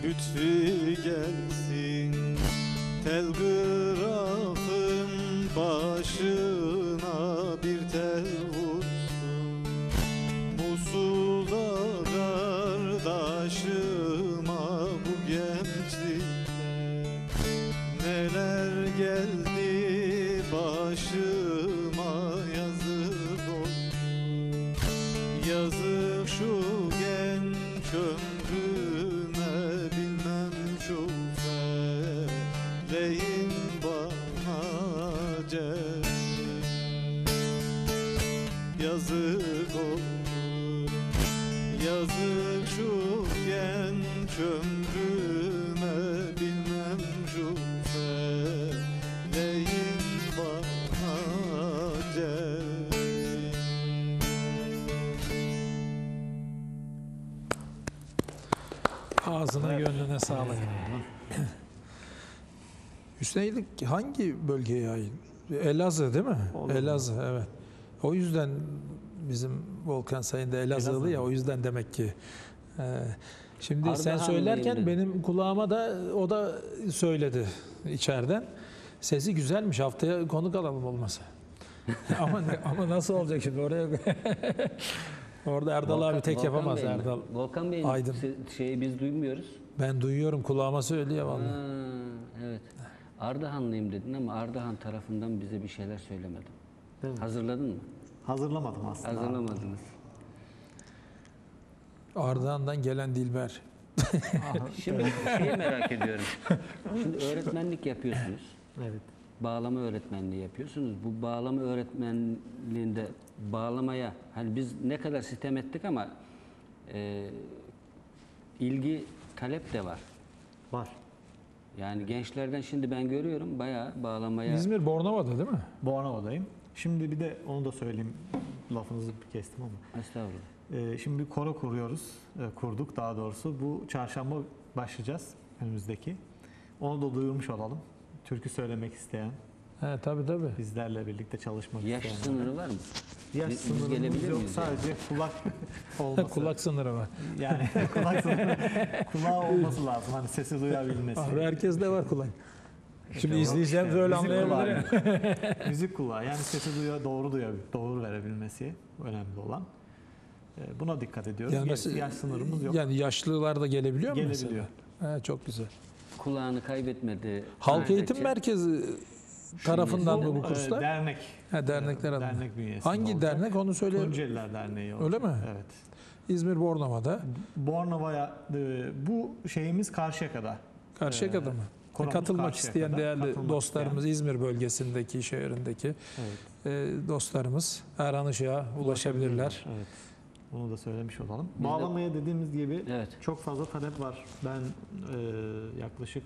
Speaker 5: lütfi gelsin Telgrafın başına
Speaker 1: Gönlüne sağlık. Hüseyinlik hangi bölgeye ait? Elazığ değil mi?
Speaker 4: Olur.
Speaker 1: Elazığ evet. O yüzden bizim Volkan Sayın da Elazığlı
Speaker 4: Elazığ.
Speaker 1: ya o yüzden demek ki. Ee, şimdi sen
Speaker 3: Ardahanlıyım
Speaker 1: söylerken benim kulağıma da o da söyledi içeriden. Sesi güzelmiş haftaya konuk alalım olmasa. ama ama nasıl olacak şimdi oraya Orada Erdal abi
Speaker 3: Volkan-
Speaker 1: tek
Speaker 3: Volkan
Speaker 1: yapamaz
Speaker 3: Bey?
Speaker 1: Erdal.
Speaker 3: Volkan Bey'in
Speaker 1: Aydın.
Speaker 3: şeyi biz duymuyoruz.
Speaker 1: Ben duyuyorum kulağıma söylüyor vallahi.
Speaker 3: Ha, evet. Ardahanlıyım dedin ama Ardahan tarafından bize bir şeyler söylemedin.
Speaker 4: Değil mi?
Speaker 3: Hazırladın mı?
Speaker 4: Hazırlamadım aslında.
Speaker 3: Hazırlamadınız.
Speaker 1: Ardahan'dan gelen Dilber.
Speaker 3: Şimdi şeyi merak ediyorum. Şimdi öğretmenlik yapıyorsunuz.
Speaker 4: Evet.
Speaker 3: Bağlama öğretmenliği yapıyorsunuz. Bu bağlama öğretmenliğinde bağlamaya hani biz ne kadar sitem ettik ama e, ilgi talep de var.
Speaker 4: Var.
Speaker 3: Yani gençlerden şimdi ben görüyorum bayağı bağlamaya
Speaker 1: İzmir Bornova'da değil mi?
Speaker 4: Bornova'dayım. Şimdi bir de onu da söyleyeyim. Lafınızı kestim ama.
Speaker 3: estağfurullah.
Speaker 4: Ee, şimdi bir koro kuruyoruz. Ee, kurduk daha doğrusu. Bu çarşamba başlayacağız önümüzdeki. Onu da duyurmuş olalım. Türkü söylemek isteyen,
Speaker 1: He tabii tabii.
Speaker 4: bizlerle birlikte çalışmak
Speaker 3: Yaş
Speaker 4: isteyen.
Speaker 3: sınırı var mı?
Speaker 4: Yaş
Speaker 3: Biz- biz
Speaker 4: sınırımız
Speaker 3: gelebilir
Speaker 4: yok.
Speaker 3: miyiz yani?
Speaker 4: Sadece kulak olması.
Speaker 1: Kulak sınırı var.
Speaker 4: Yani kulak sınırı. Kulağı olması lazım. Hani sesi duyabilmesi.
Speaker 1: Abi herkeste var kulak. Şimdi
Speaker 4: Yok
Speaker 1: izleyeceğim
Speaker 4: işte,
Speaker 1: öyle
Speaker 4: müzik
Speaker 1: anlayabilir.
Speaker 4: kulağı. müzik kulağı. Yani sesi duya, doğru duya, doğru verebilmesi önemli olan. Ee, Buna dikkat ediyoruz.
Speaker 1: Yani
Speaker 4: Gerisi
Speaker 1: mesela-
Speaker 4: yaş sınırımız yok.
Speaker 1: Yani yaşlılar da gelebiliyor mu
Speaker 4: Gelebiliyor.
Speaker 1: mesela? He, çok güzel.
Speaker 3: Kulağını kaybetmedi.
Speaker 1: Halk Eğitim Merkezi tarafından mı bu kurslar?
Speaker 4: dernek.
Speaker 1: Ha, dernekler adına.
Speaker 4: Dernek bünyesinde
Speaker 1: Hangi
Speaker 4: olacak.
Speaker 1: dernek onu söyle.
Speaker 4: Tunceliler Derneği olacak.
Speaker 1: Öyle mi?
Speaker 4: Evet.
Speaker 1: İzmir Bornova'da.
Speaker 4: Bornova'ya e, bu şeyimiz Karşıyaka'da.
Speaker 1: Karşıyaka'da
Speaker 4: Ee,
Speaker 1: mı?
Speaker 4: konumuz
Speaker 1: Katılmak
Speaker 4: Karşıyaka'da.
Speaker 1: isteyen değerli
Speaker 4: Katılmak
Speaker 1: dostlarımız İzmir bölgesindeki şehrindeki
Speaker 4: Evet.
Speaker 1: e, dostlarımız Erhan Işık'a ulaşabilirler.
Speaker 4: Evet. Bunu da söylemiş olalım.
Speaker 3: Biz de-
Speaker 4: Bağlamaya dediğimiz gibi
Speaker 3: Evet.
Speaker 4: çok fazla talep var. Ben e, yaklaşık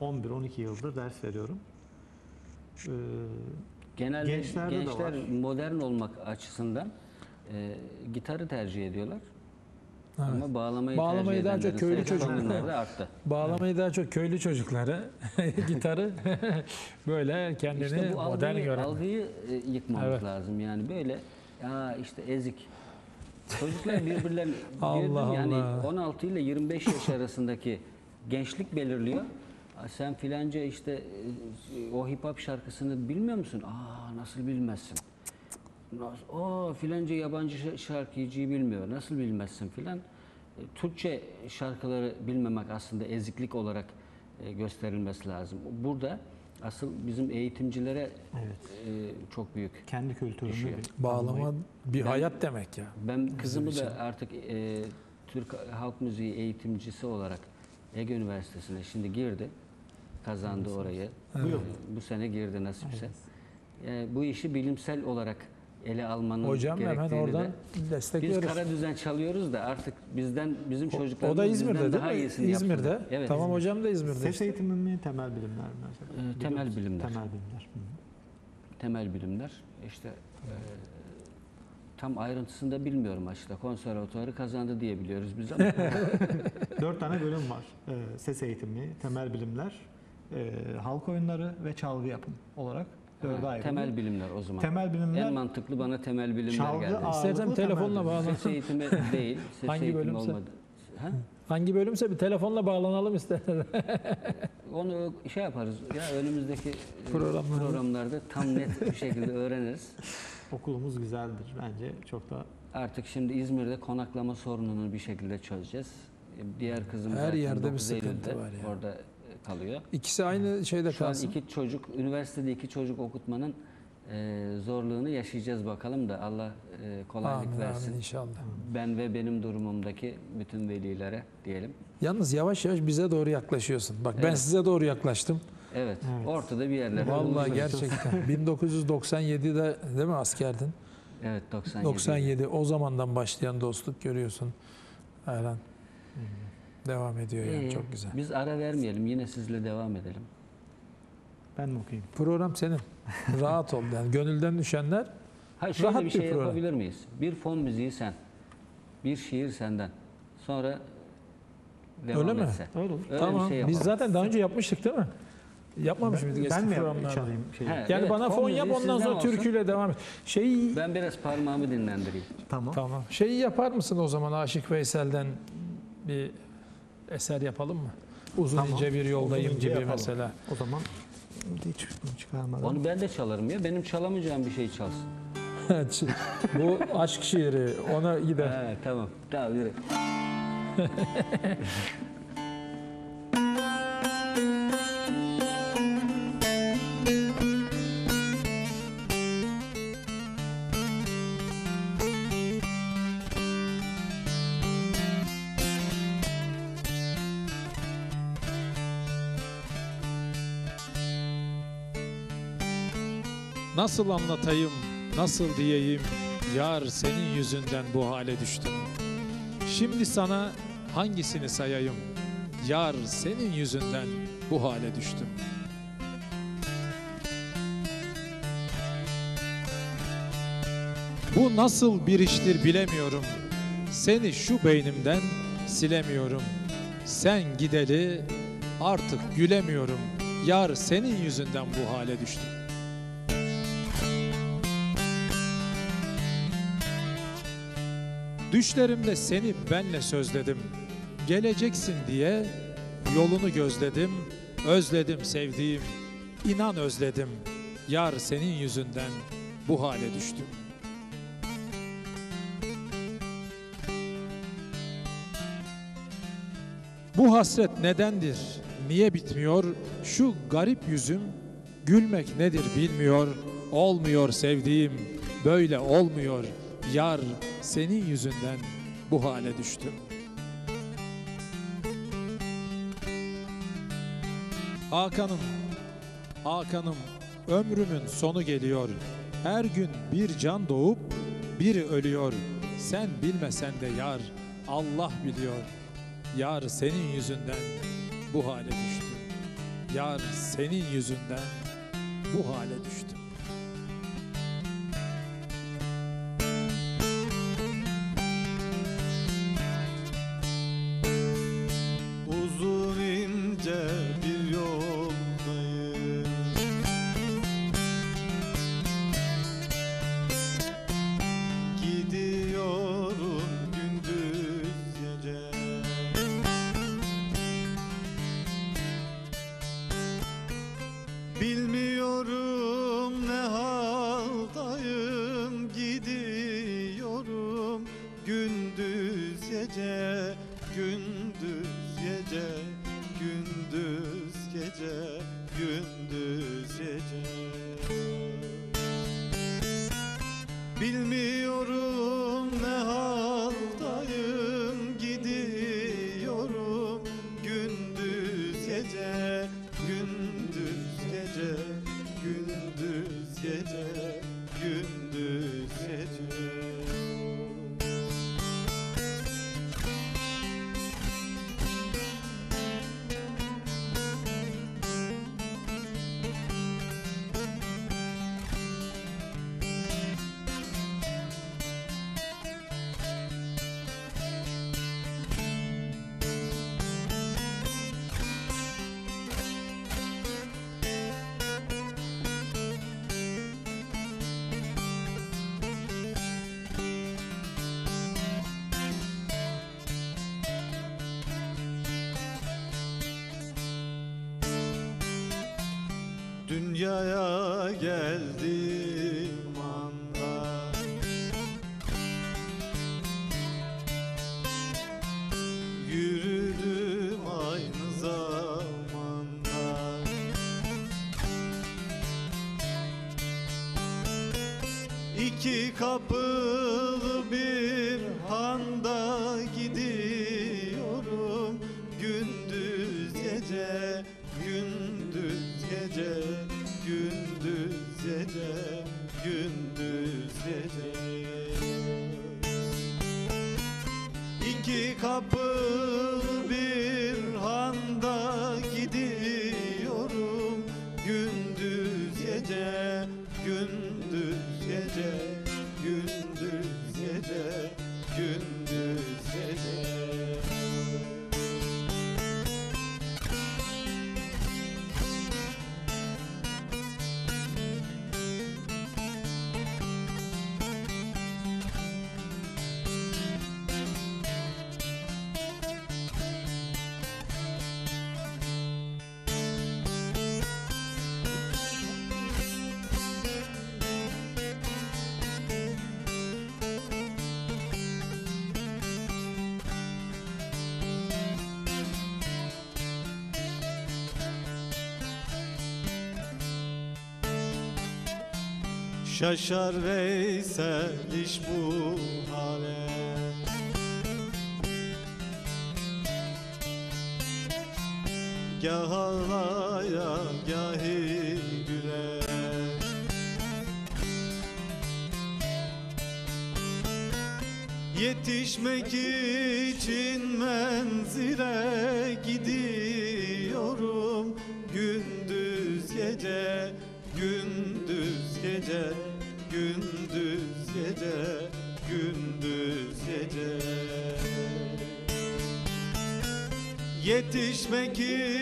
Speaker 4: 11-12 yıldır ders veriyorum. E,
Speaker 3: Genelde
Speaker 4: Gençlerde de
Speaker 3: gençler
Speaker 4: var.
Speaker 3: modern olmak açısından e, gitarı tercih ediyorlar.
Speaker 1: Evet.
Speaker 3: Ama bağlamayı,
Speaker 1: Bağlamayı
Speaker 3: tercih
Speaker 1: daha çok köylü
Speaker 3: sayısı
Speaker 1: çocuklar-
Speaker 3: son günlerde arttı.
Speaker 1: Bağlamayı daha çok köylü çocukları, gitarı böyle kendini
Speaker 3: İşte bu
Speaker 1: modern
Speaker 3: algıyı,
Speaker 1: gören.
Speaker 3: algıyı e, yıkmamız
Speaker 1: Evet.
Speaker 3: lazım. Yani böyle ya işte ezik. Çocuklar birbirlerine
Speaker 1: Allah
Speaker 3: yani
Speaker 1: Allah.
Speaker 3: 16 ile 25 yaş arasındaki gençlik belirliyor. Sen filanca işte e, o hip hop şarkısını bilmiyor musun? Aa nasıl bilmezsin? Nasıl? O filanca yabancı şarkıcıyı bilmiyor. Nasıl bilmezsin filan? E, Türkçe şarkıları bilmemek aslında eziklik olarak e, gösterilmesi lazım. Burada asıl bizim eğitimcilere
Speaker 4: evet.
Speaker 3: e, çok büyük.
Speaker 4: Kendi kültürünü
Speaker 1: Bağlama bir
Speaker 3: Ben-
Speaker 1: hayat demek ya.
Speaker 3: Ben kızımı da artık e, Türk Halk Müziği eğitimcisi olarak Ege Üniversitesi'ne şimdi girdi. Kazandı orayı.
Speaker 4: Bu yıl.
Speaker 3: E, Bu sene girdi nasipse. E, bu işi bilimsel olarak ele almanın
Speaker 1: Hocam hemen
Speaker 3: gerektiğini
Speaker 1: oradan
Speaker 3: de biz
Speaker 1: destekliyoruz.
Speaker 3: kara düzen çalıyoruz da artık bizden bizim
Speaker 1: O
Speaker 3: çocuklarımız
Speaker 1: da
Speaker 3: bizden
Speaker 1: İzmir'de
Speaker 3: daha
Speaker 1: değil mi?
Speaker 3: iyisini
Speaker 1: İzmir'de.
Speaker 3: yapsınlar. Evet.
Speaker 1: tamam
Speaker 3: İzmir.
Speaker 1: hocam da İzmir'de.
Speaker 4: Ses
Speaker 1: işte.
Speaker 4: eğitimi mi, temel bilimler mi acaba?
Speaker 3: Ee,
Speaker 4: Biliyor
Speaker 3: temel
Speaker 4: musun?
Speaker 3: bilimler.
Speaker 4: Temel bilimler. Hı.
Speaker 3: temel bilimler. İşte e, tam ayrıntısında bilmiyorum aslında. Konservatuarı kazandı diye biliyoruz biz ama
Speaker 4: Dört tane bölüm var. Ee, ses eğitimi, temel bilimler, e, halk oyunları ve çalgı yapım olarak dörde ayrılıyor.
Speaker 3: temel bilimler o zaman.
Speaker 4: Temel bilimler
Speaker 3: En mantıklı bana temel bilimler
Speaker 4: Çalgı
Speaker 3: geldi.
Speaker 1: İstersen telefonla
Speaker 4: bilimler.
Speaker 1: bağlan.
Speaker 3: Ses eğitimi değil. Ses
Speaker 1: Hangi
Speaker 3: eğitimi
Speaker 1: bölümse?
Speaker 3: olmadı. Ha?
Speaker 1: Hangi bölümse bir telefonla bağlanalım istersen.
Speaker 3: Onu şey yaparız ya önümüzdeki e,
Speaker 1: Programlarda.
Speaker 3: tam net bir şekilde öğreniriz.
Speaker 4: Okulumuz güzeldir bence. Çok da
Speaker 3: Artık şimdi İzmir'de konaklama sorununu bir şekilde çözeceğiz. E, Diğer kızım
Speaker 1: Her yerde bir
Speaker 3: 9
Speaker 1: sıkıntı
Speaker 3: Eylül'de
Speaker 1: var ya.
Speaker 3: orada kalıyor.
Speaker 1: İkisi aynı şeyde
Speaker 3: Şu an
Speaker 1: kalsın.
Speaker 3: iki çocuk, üniversitede iki çocuk okutmanın e, zorluğunu yaşayacağız bakalım da Allah e, kolaylık
Speaker 1: Amin,
Speaker 3: versin.
Speaker 1: amin inşallah.
Speaker 3: Ben ve benim durumumdaki bütün velilere diyelim.
Speaker 1: Yalnız yavaş yavaş bize doğru yaklaşıyorsun. Bak ben
Speaker 3: Evet.
Speaker 1: size doğru yaklaştım.
Speaker 3: Evet,
Speaker 4: Evet.
Speaker 3: ortada bir yerlerde.
Speaker 1: Vallahi gerçekten. 1997'de değil mi askerdin?
Speaker 3: Evet, 97.
Speaker 1: 97 o zamandan başlayan dostluk görüyorsun. Aynen. Devam ediyor yani
Speaker 3: Ee,
Speaker 1: çok güzel.
Speaker 3: Biz ara vermeyelim, yine sizle devam edelim.
Speaker 4: ben mi okuyayım?
Speaker 1: Program senin. Rahat ol yani gönülden düşenler
Speaker 3: Ha şöyle
Speaker 1: Rahat
Speaker 3: bir
Speaker 1: bir
Speaker 3: şey
Speaker 1: program.
Speaker 3: yapabilir miyiz? Bir fon müziği sen, bir şiir senden. Sonra devam
Speaker 1: Öyle mi?
Speaker 3: etse.
Speaker 4: Öyle olur.
Speaker 3: Öyle
Speaker 1: tamam.
Speaker 3: şey
Speaker 1: Biz zaten daha önce yapmıştık değil mi? Yapmamış mıydık eski
Speaker 4: Ben mi
Speaker 1: programlarda?
Speaker 4: çalayım şeyi?
Speaker 3: He,
Speaker 1: Yani
Speaker 3: evet,
Speaker 1: bana fon yap ondan sonra
Speaker 3: olsun.
Speaker 1: türküyle devam et. Şey
Speaker 3: Ben biraz parmağımı dinlendireyim.
Speaker 4: Tamam.
Speaker 1: tamam. Şeyi yapar mısın o zaman Aşık Veysel'den bir eser yapalım mı? Uzun
Speaker 4: Tamam.
Speaker 1: ince bir yoldayım
Speaker 4: Uzun ince
Speaker 1: gibi
Speaker 4: yapalım.
Speaker 1: mesela.
Speaker 4: O zaman hiç bunu çıkarmadan.
Speaker 3: Onu ben de çalarım ya. Benim çalamayacağım bir şey çalsın.
Speaker 1: Bu aşk şiiri ona gider.
Speaker 3: He, tamam. Tamam yürü.
Speaker 1: Nasıl anlatayım, nasıl diyeyim, yar senin yüzünden bu hale düştüm. Şimdi sana hangisini sayayım, yar senin yüzünden bu hale düştüm. Bu nasıl bir iştir bilemiyorum. Seni şu beynimden silemiyorum. Sen gideli artık gülemiyorum. Yar senin yüzünden bu hale düştüm. Düşlerimde seni benle sözledim. Geleceksin diye yolunu gözledim. Özledim sevdiğim, inan özledim. Yar senin yüzünden bu hale düştüm. Bu hasret nedendir? Niye bitmiyor? Şu garip yüzüm gülmek nedir bilmiyor. Olmuyor sevdiğim, böyle olmuyor. Yar senin yüzünden bu hale düştüm. Hakan'ım, Hakan'ım ömrümün sonu geliyor. Her gün bir can doğup biri ölüyor. Sen bilmesen de yar Allah biliyor. Yar senin yüzünden bu hale düştüm. Yar senin yüzünden bu hale düştüm.
Speaker 5: dünyaya geldi. Şaşar Veysel iş bu hale. Gah ağlaya gahi güle. Yetişmek için menzile yetişmek için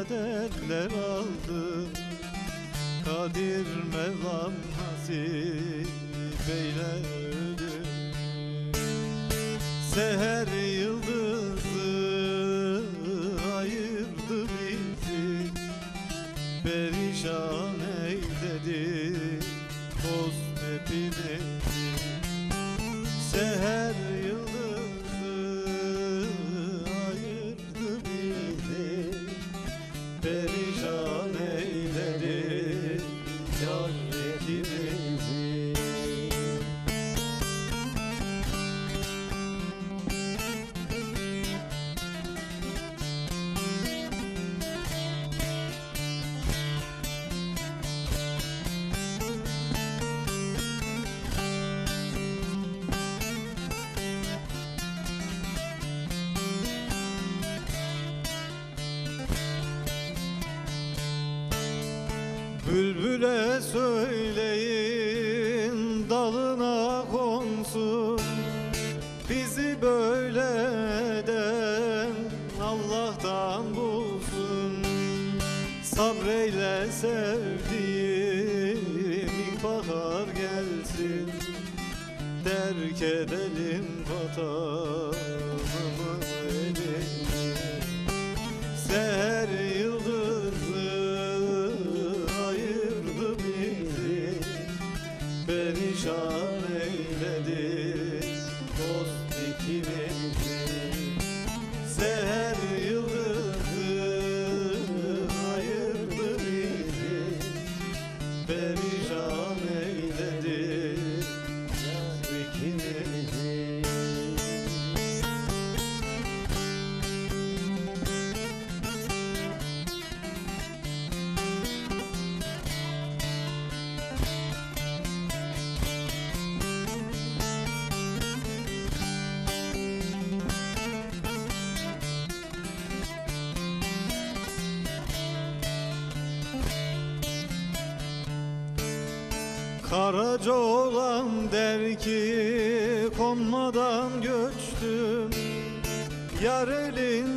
Speaker 5: saadetle aldı. Kadir Mevlam nasip eyle ölüm Seher yıl ki konmadan göçtüm. Yar elinden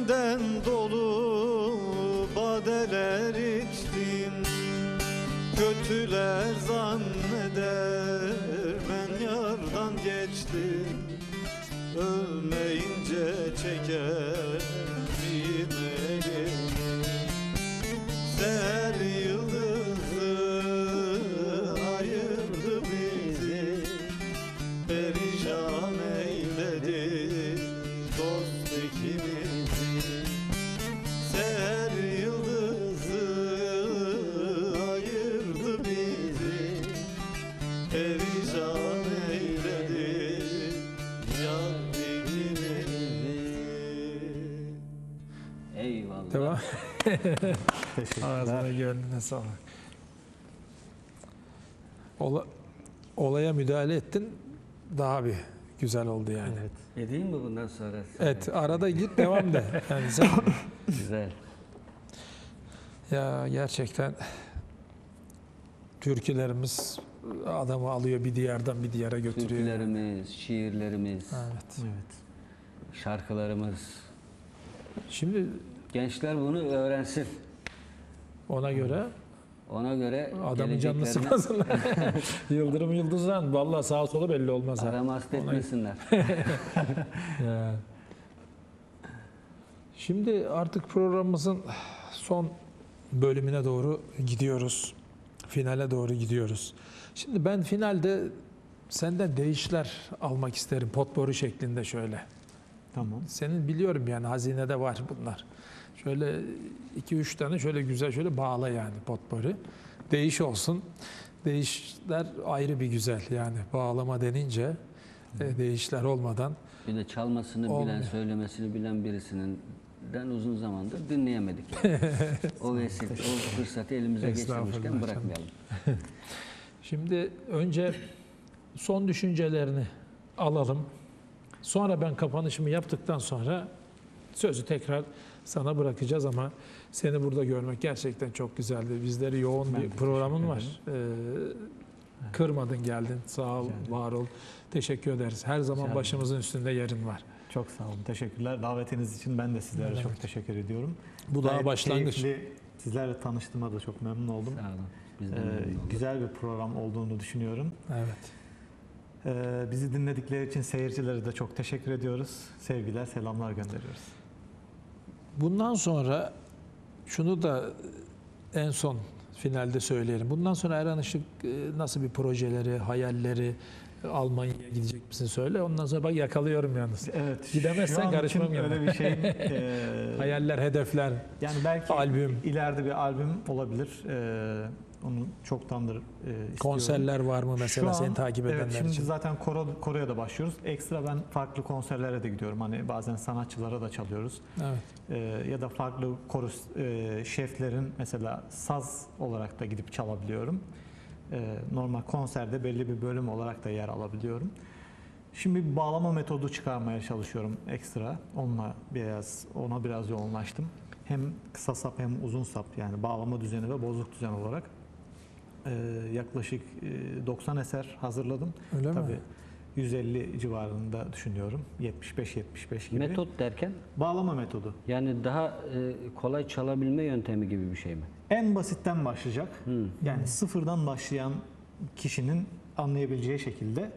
Speaker 1: Ağzına gönlüne sağlık. Ola, olaya müdahale ettin. Daha bir güzel oldu yani.
Speaker 4: Evet.
Speaker 3: Edeyim mi bundan sonra?
Speaker 1: Evet, arada git devam de. Yani sen,
Speaker 3: Güzel.
Speaker 1: ya gerçekten türkülerimiz adamı alıyor bir diyardan bir diyara götürüyor.
Speaker 3: Türkülerimiz, şiirlerimiz,
Speaker 1: Evet.
Speaker 4: Evet.
Speaker 3: şarkılarımız.
Speaker 1: Şimdi
Speaker 3: Gençler bunu öğrensin.
Speaker 1: Ona göre
Speaker 3: Ona göre
Speaker 1: adamın canını sıkmasınlar. Yıldırım Yıldız'dan vallahi sağa sola belli olmaz. ha.
Speaker 3: aramast etmesinler.
Speaker 1: Şimdi artık programımızın son bölümüne doğru gidiyoruz. Finale doğru gidiyoruz. Şimdi ben finalde senden değişler almak isterim. Potpourri şeklinde şöyle.
Speaker 4: Tamam.
Speaker 1: Senin biliyorum yani hazinede var bunlar. Şöyle iki üç tane şöyle güzel şöyle bağla yani potpourri. Değiş olsun. Değişler ayrı bir güzel yani bağlama denince e, değişler olmadan
Speaker 3: Bir de çalmasını bilen,
Speaker 1: Olmuyor.
Speaker 3: söylemesini bilen birisinin den uzun zamandır dinleyemedik. Yani. o vesile, o fırsatı elimize geçirmişken bırakmayalım.
Speaker 1: Şimdi önce son düşüncelerini alalım. Sonra ben kapanışımı yaptıktan sonra sözü tekrar sana bırakacağız ama seni burada görmek gerçekten çok güzeldi. Bizleri yoğun
Speaker 4: Ben
Speaker 1: bir programın var. Ee, kırmadın geldin. Sağ ol,
Speaker 4: Rica
Speaker 1: var ol. Teşekkür ederiz. Her zaman
Speaker 4: ederim.
Speaker 1: başımızın üstünde yerin var.
Speaker 4: Çok sağ olun. Teşekkürler. Davetiniz için ben de sizlere
Speaker 1: Ne
Speaker 4: çok teşekkür ediyorum.
Speaker 1: Bu daha
Speaker 4: Gayet
Speaker 1: başlangıç.
Speaker 4: keyifli. Sizlerle tanıştığıma da çok memnun oldum.
Speaker 3: Sağ olun. Biz de
Speaker 4: Ee, güzel bir program olduğunu düşünüyorum.
Speaker 1: Evet.
Speaker 4: Ee, bizi dinledikleri için seyircilere de çok teşekkür ediyoruz. Sevgiler, selamlar gönderiyoruz.
Speaker 1: Bundan sonra şunu da en son finalde söyleyelim. Bundan sonra Erhan Işık e, nasıl bir projeleri, hayalleri, e, Almanya'ya gidecek misin söyle. Ondan sonra bak yakalıyorum yalnız.
Speaker 4: Evet.
Speaker 1: Gidemezsen karışmam yanına.
Speaker 4: öyle bir şey. e,
Speaker 1: Hayaller, hedefler,
Speaker 4: yani belki
Speaker 1: albüm,
Speaker 4: ileride bir albüm olabilir. Ee, onu çoktandır e, istiyorum.
Speaker 1: konserler var mı mesela
Speaker 4: Şu an-
Speaker 1: seni takip edenler
Speaker 4: evet, şimdi
Speaker 1: için?
Speaker 4: zaten koro, koroya da başlıyoruz. Ekstra ben farklı konserlere de gidiyorum. Hani bazen sanatçılara da çalıyoruz.
Speaker 1: Evet.
Speaker 4: Ee, ya da farklı korus e, şeflerin mesela saz olarak da gidip çalabiliyorum. Ee, normal konserde belli bir bölüm olarak da yer alabiliyorum. Şimdi bir bağlama metodu çıkarmaya çalışıyorum ekstra. Onunla biraz ona biraz yoğunlaştım. Hem kısa sap hem uzun sap yani bağlama düzeni ve bozuk düzen olarak Ee, yaklaşık e, 90 eser hazırladım.
Speaker 1: Öyle mi?
Speaker 4: Tabii 150 civarında düşünüyorum. 75-75 gibi.
Speaker 3: Metot derken
Speaker 4: Bağlama metodu.
Speaker 3: yani daha e, kolay çalabilme yöntemi gibi bir şey mi?
Speaker 4: En basitten başlayacak.
Speaker 3: Hı.
Speaker 4: Yani sıfırdan başlayan kişinin anlayabileceği şekilde.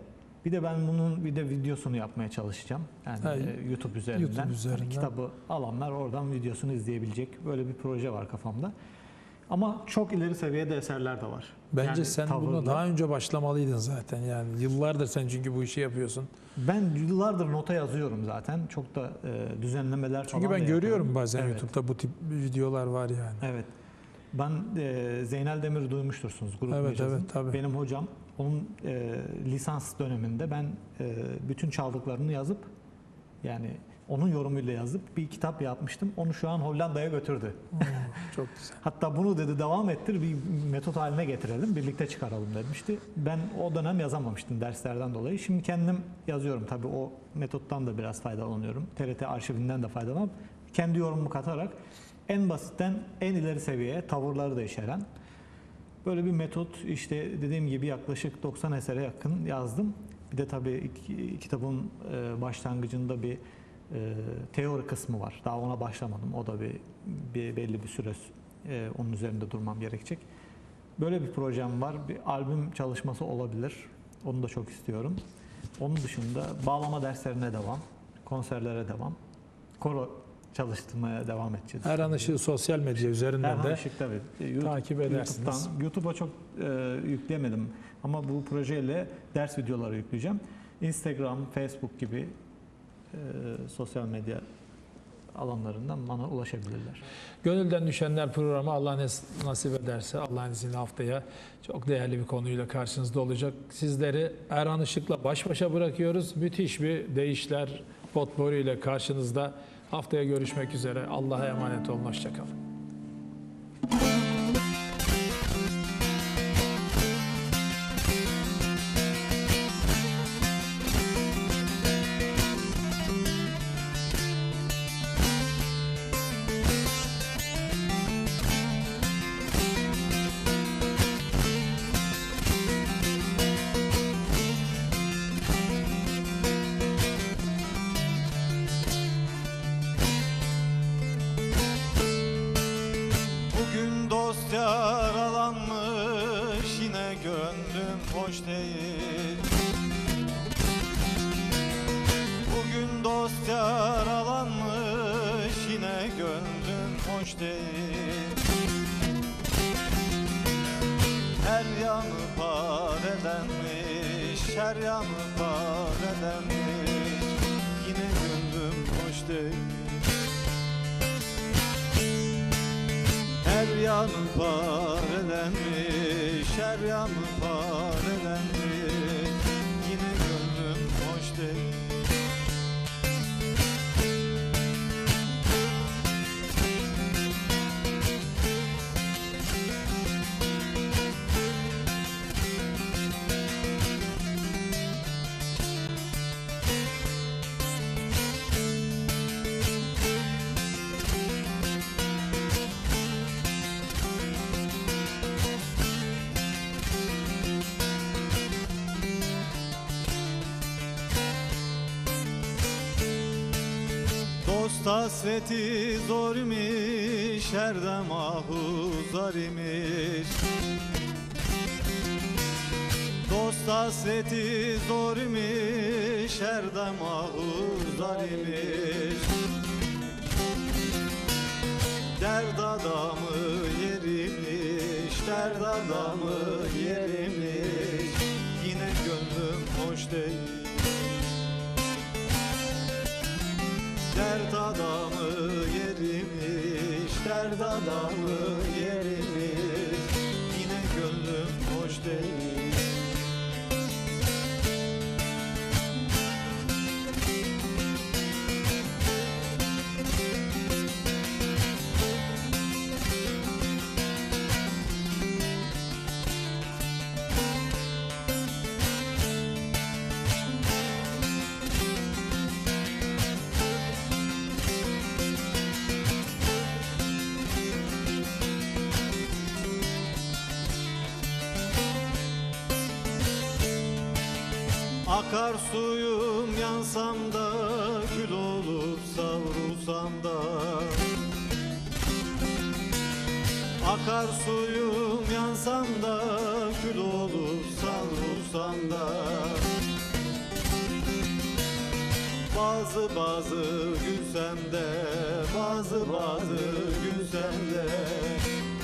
Speaker 4: Bir de ben bunun bir de videosunu yapmaya çalışacağım. Yani
Speaker 1: Ha,
Speaker 4: e, YouTube üzerinden.
Speaker 1: YouTube
Speaker 4: Hani
Speaker 1: üzerinden.
Speaker 4: kitabı alanlar oradan videosunu izleyebilecek. Böyle bir proje var kafamda. Ama çok ileri seviyede eserler de var.
Speaker 1: Bence
Speaker 4: Yani
Speaker 1: sen bunu
Speaker 4: tavırlı.
Speaker 1: daha önce başlamalıydın zaten yani. Yıllardır sen çünkü bu işi yapıyorsun.
Speaker 4: Ben yıllardır nota yazıyorum zaten. Çok da e, düzenlemeler falan
Speaker 1: Çünkü ben
Speaker 4: yapıyorum.
Speaker 1: görüyorum bazen
Speaker 4: Evet.
Speaker 1: YouTube'da bu tip videolar var yani.
Speaker 4: Evet. Ben e, Zeynel Demir'i duymuştursunuz. Grup
Speaker 1: Evet,
Speaker 4: Mecaz'ın.
Speaker 1: evet, tabii.
Speaker 4: Benim hocam. Onun e, lisans döneminde ben e, bütün çaldıklarını yazıp yani onun yorumuyla yazıp bir kitap yapmıştım. Onu şu an Hollanda'ya götürdü.
Speaker 1: Oo, çok güzel.
Speaker 4: Hatta bunu dedi devam ettir bir metot haline getirelim birlikte çıkaralım demişti. Ben o dönem yazamamıştım derslerden dolayı. Şimdi kendim yazıyorum tabii o metottan da biraz faydalanıyorum. TRT arşivinden de faydalanıp kendi yorumumu katarak en basitten en ileri seviyeye tavırları da içeren Böyle bir metot işte dediğim gibi yaklaşık 90 esere yakın yazdım. Bir de tabii kitabın e, başlangıcında bir e, teori kısmı var. Daha ona başlamadım. O da bir, bir belli bir süre e, onun üzerinde durmam gerekecek. Böyle bir projem var. Bir albüm çalışması olabilir. Onu da çok istiyorum. Onun dışında bağlama derslerine devam, konserlere devam, koro çalıştırmaya devam edeceğiz.
Speaker 1: Erhan Işık'ı sosyal medya üzerinden
Speaker 4: Erhan
Speaker 1: de
Speaker 4: Işık tabii. E, YouTube-
Speaker 1: takip edersiniz.
Speaker 4: YouTube'a çok e, yükleyemedim ama bu projeyle ders videoları yükleyeceğim. Instagram, Facebook gibi e, sosyal medya alanlarından bana ulaşabilirler.
Speaker 1: Gönülden Düşenler programı Allah nasip ederse Allah'ın izniyle haftaya çok değerli bir konuyla karşınızda olacak. Sizleri Erhan Işık'la baş başa bırakıyoruz. Müthiş bir değişler potpourri ile karşınızda. Haftaya görüşmek üzere. Allah'a emanet olun. Hoşçakalın.
Speaker 5: Hasreti zor imiş, her dem ahuzar imiş Dost hasreti zor imiş, her dem imiş Derd adamı yerimiş, derd adamı yerimiş. Yine gönlüm hoş değil Dert adamı yerimiş, dert adamı yerimiş Akar suyum yansam da Kül olup savrulsam da. Akar suyum yansam da Kül olup savrulsam da. Bazı bazı gülsem de Bazı bazı gülsem de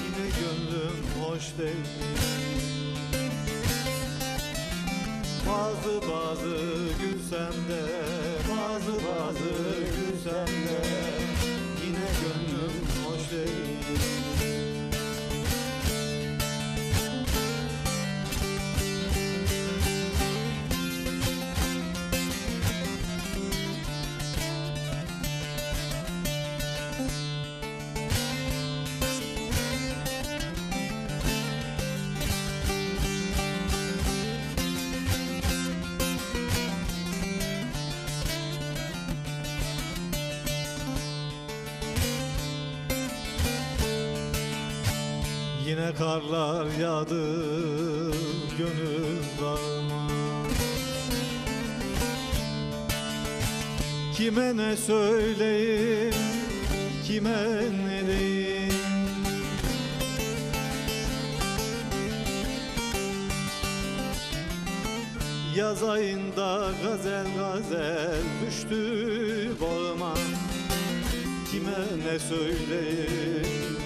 Speaker 5: Yine gönlüm hoş değil Bazı bazı gülsem de Bazı bazı gülsem de Yine gönlüm hoş değil Karlar yağdı gönül dağıma. Kime ne söyleyeyim, kime ne diyeyim? Yaz ayında gazel gazel düştü bağıma. Kime ne söyleyeyim,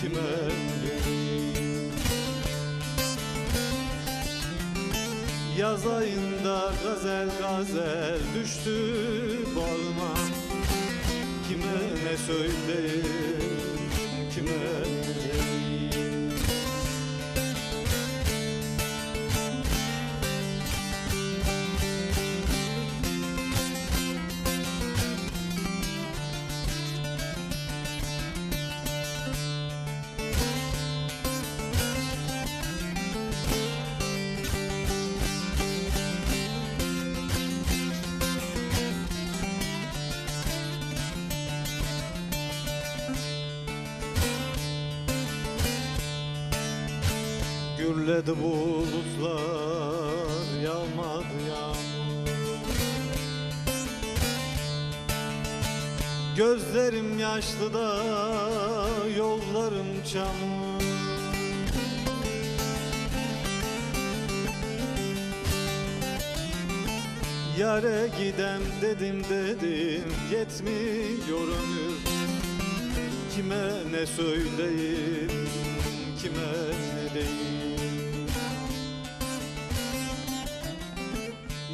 Speaker 5: kime ne Yaz ayında gazel gazel düştü bağıma. Kime ne söyleyeyim, kime Gürledi bulutlar yağmadı yağmur. Gözlerim yaşlı da yollarım çamur. Yare gidem dedim dedim yetmiyor ömür Kime ne söyleyeyim kime ne diyeyim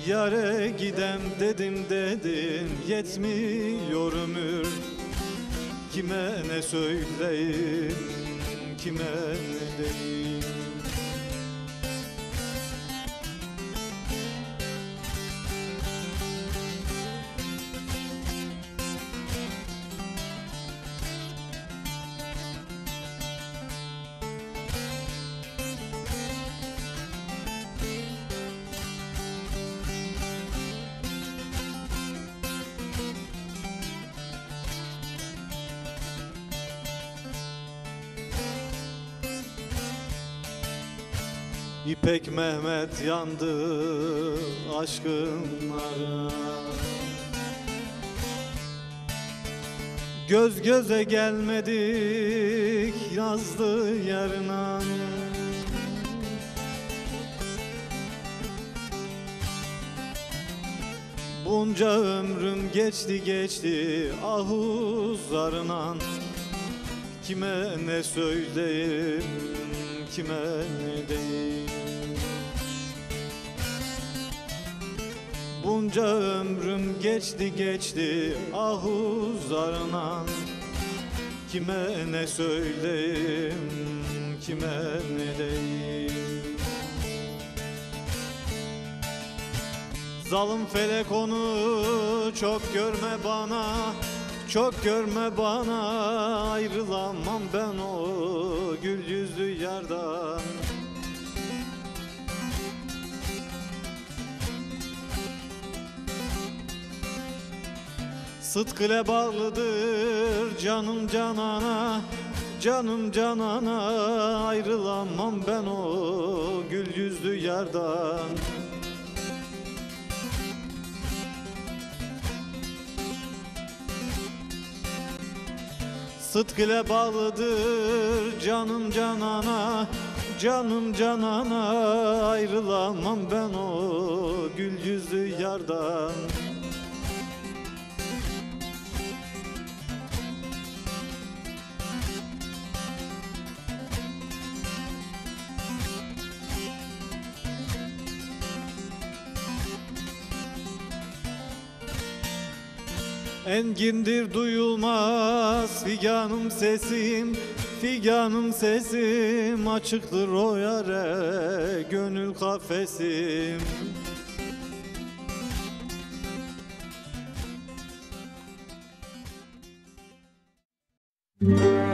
Speaker 5: Yare gidem dedim dedim yetmiyor ömür. Kime ne söyleyeyim kime ne diyeyim İpek Mehmet yandı aşkınlara. Göz göze gelmedik yazdı yarına Bunca ömrüm geçti geçti ahuzlarına Kime ne söyleyeyim, kime ne diyeyim Bunca ömrüm geçti geçti ahuzlarına Kime ne söyleyeyim, kime ne diyeyim? Zalim felek onu çok görme bana Çok görme bana. Ayrılamam ben o gül yüzlü yardan Sıtkı ile bağlıdır canım canana Canım canana. Ayrılamam ben o gül yüzlü yardan Sıtkı ile bağlıdır canım canana Canım canana. Ayrılamam ben o gül yüzlü yardan Engindir duyulmaz figanım sesim Figanım sesim açıktır o yare Gönül kafesim. Müzik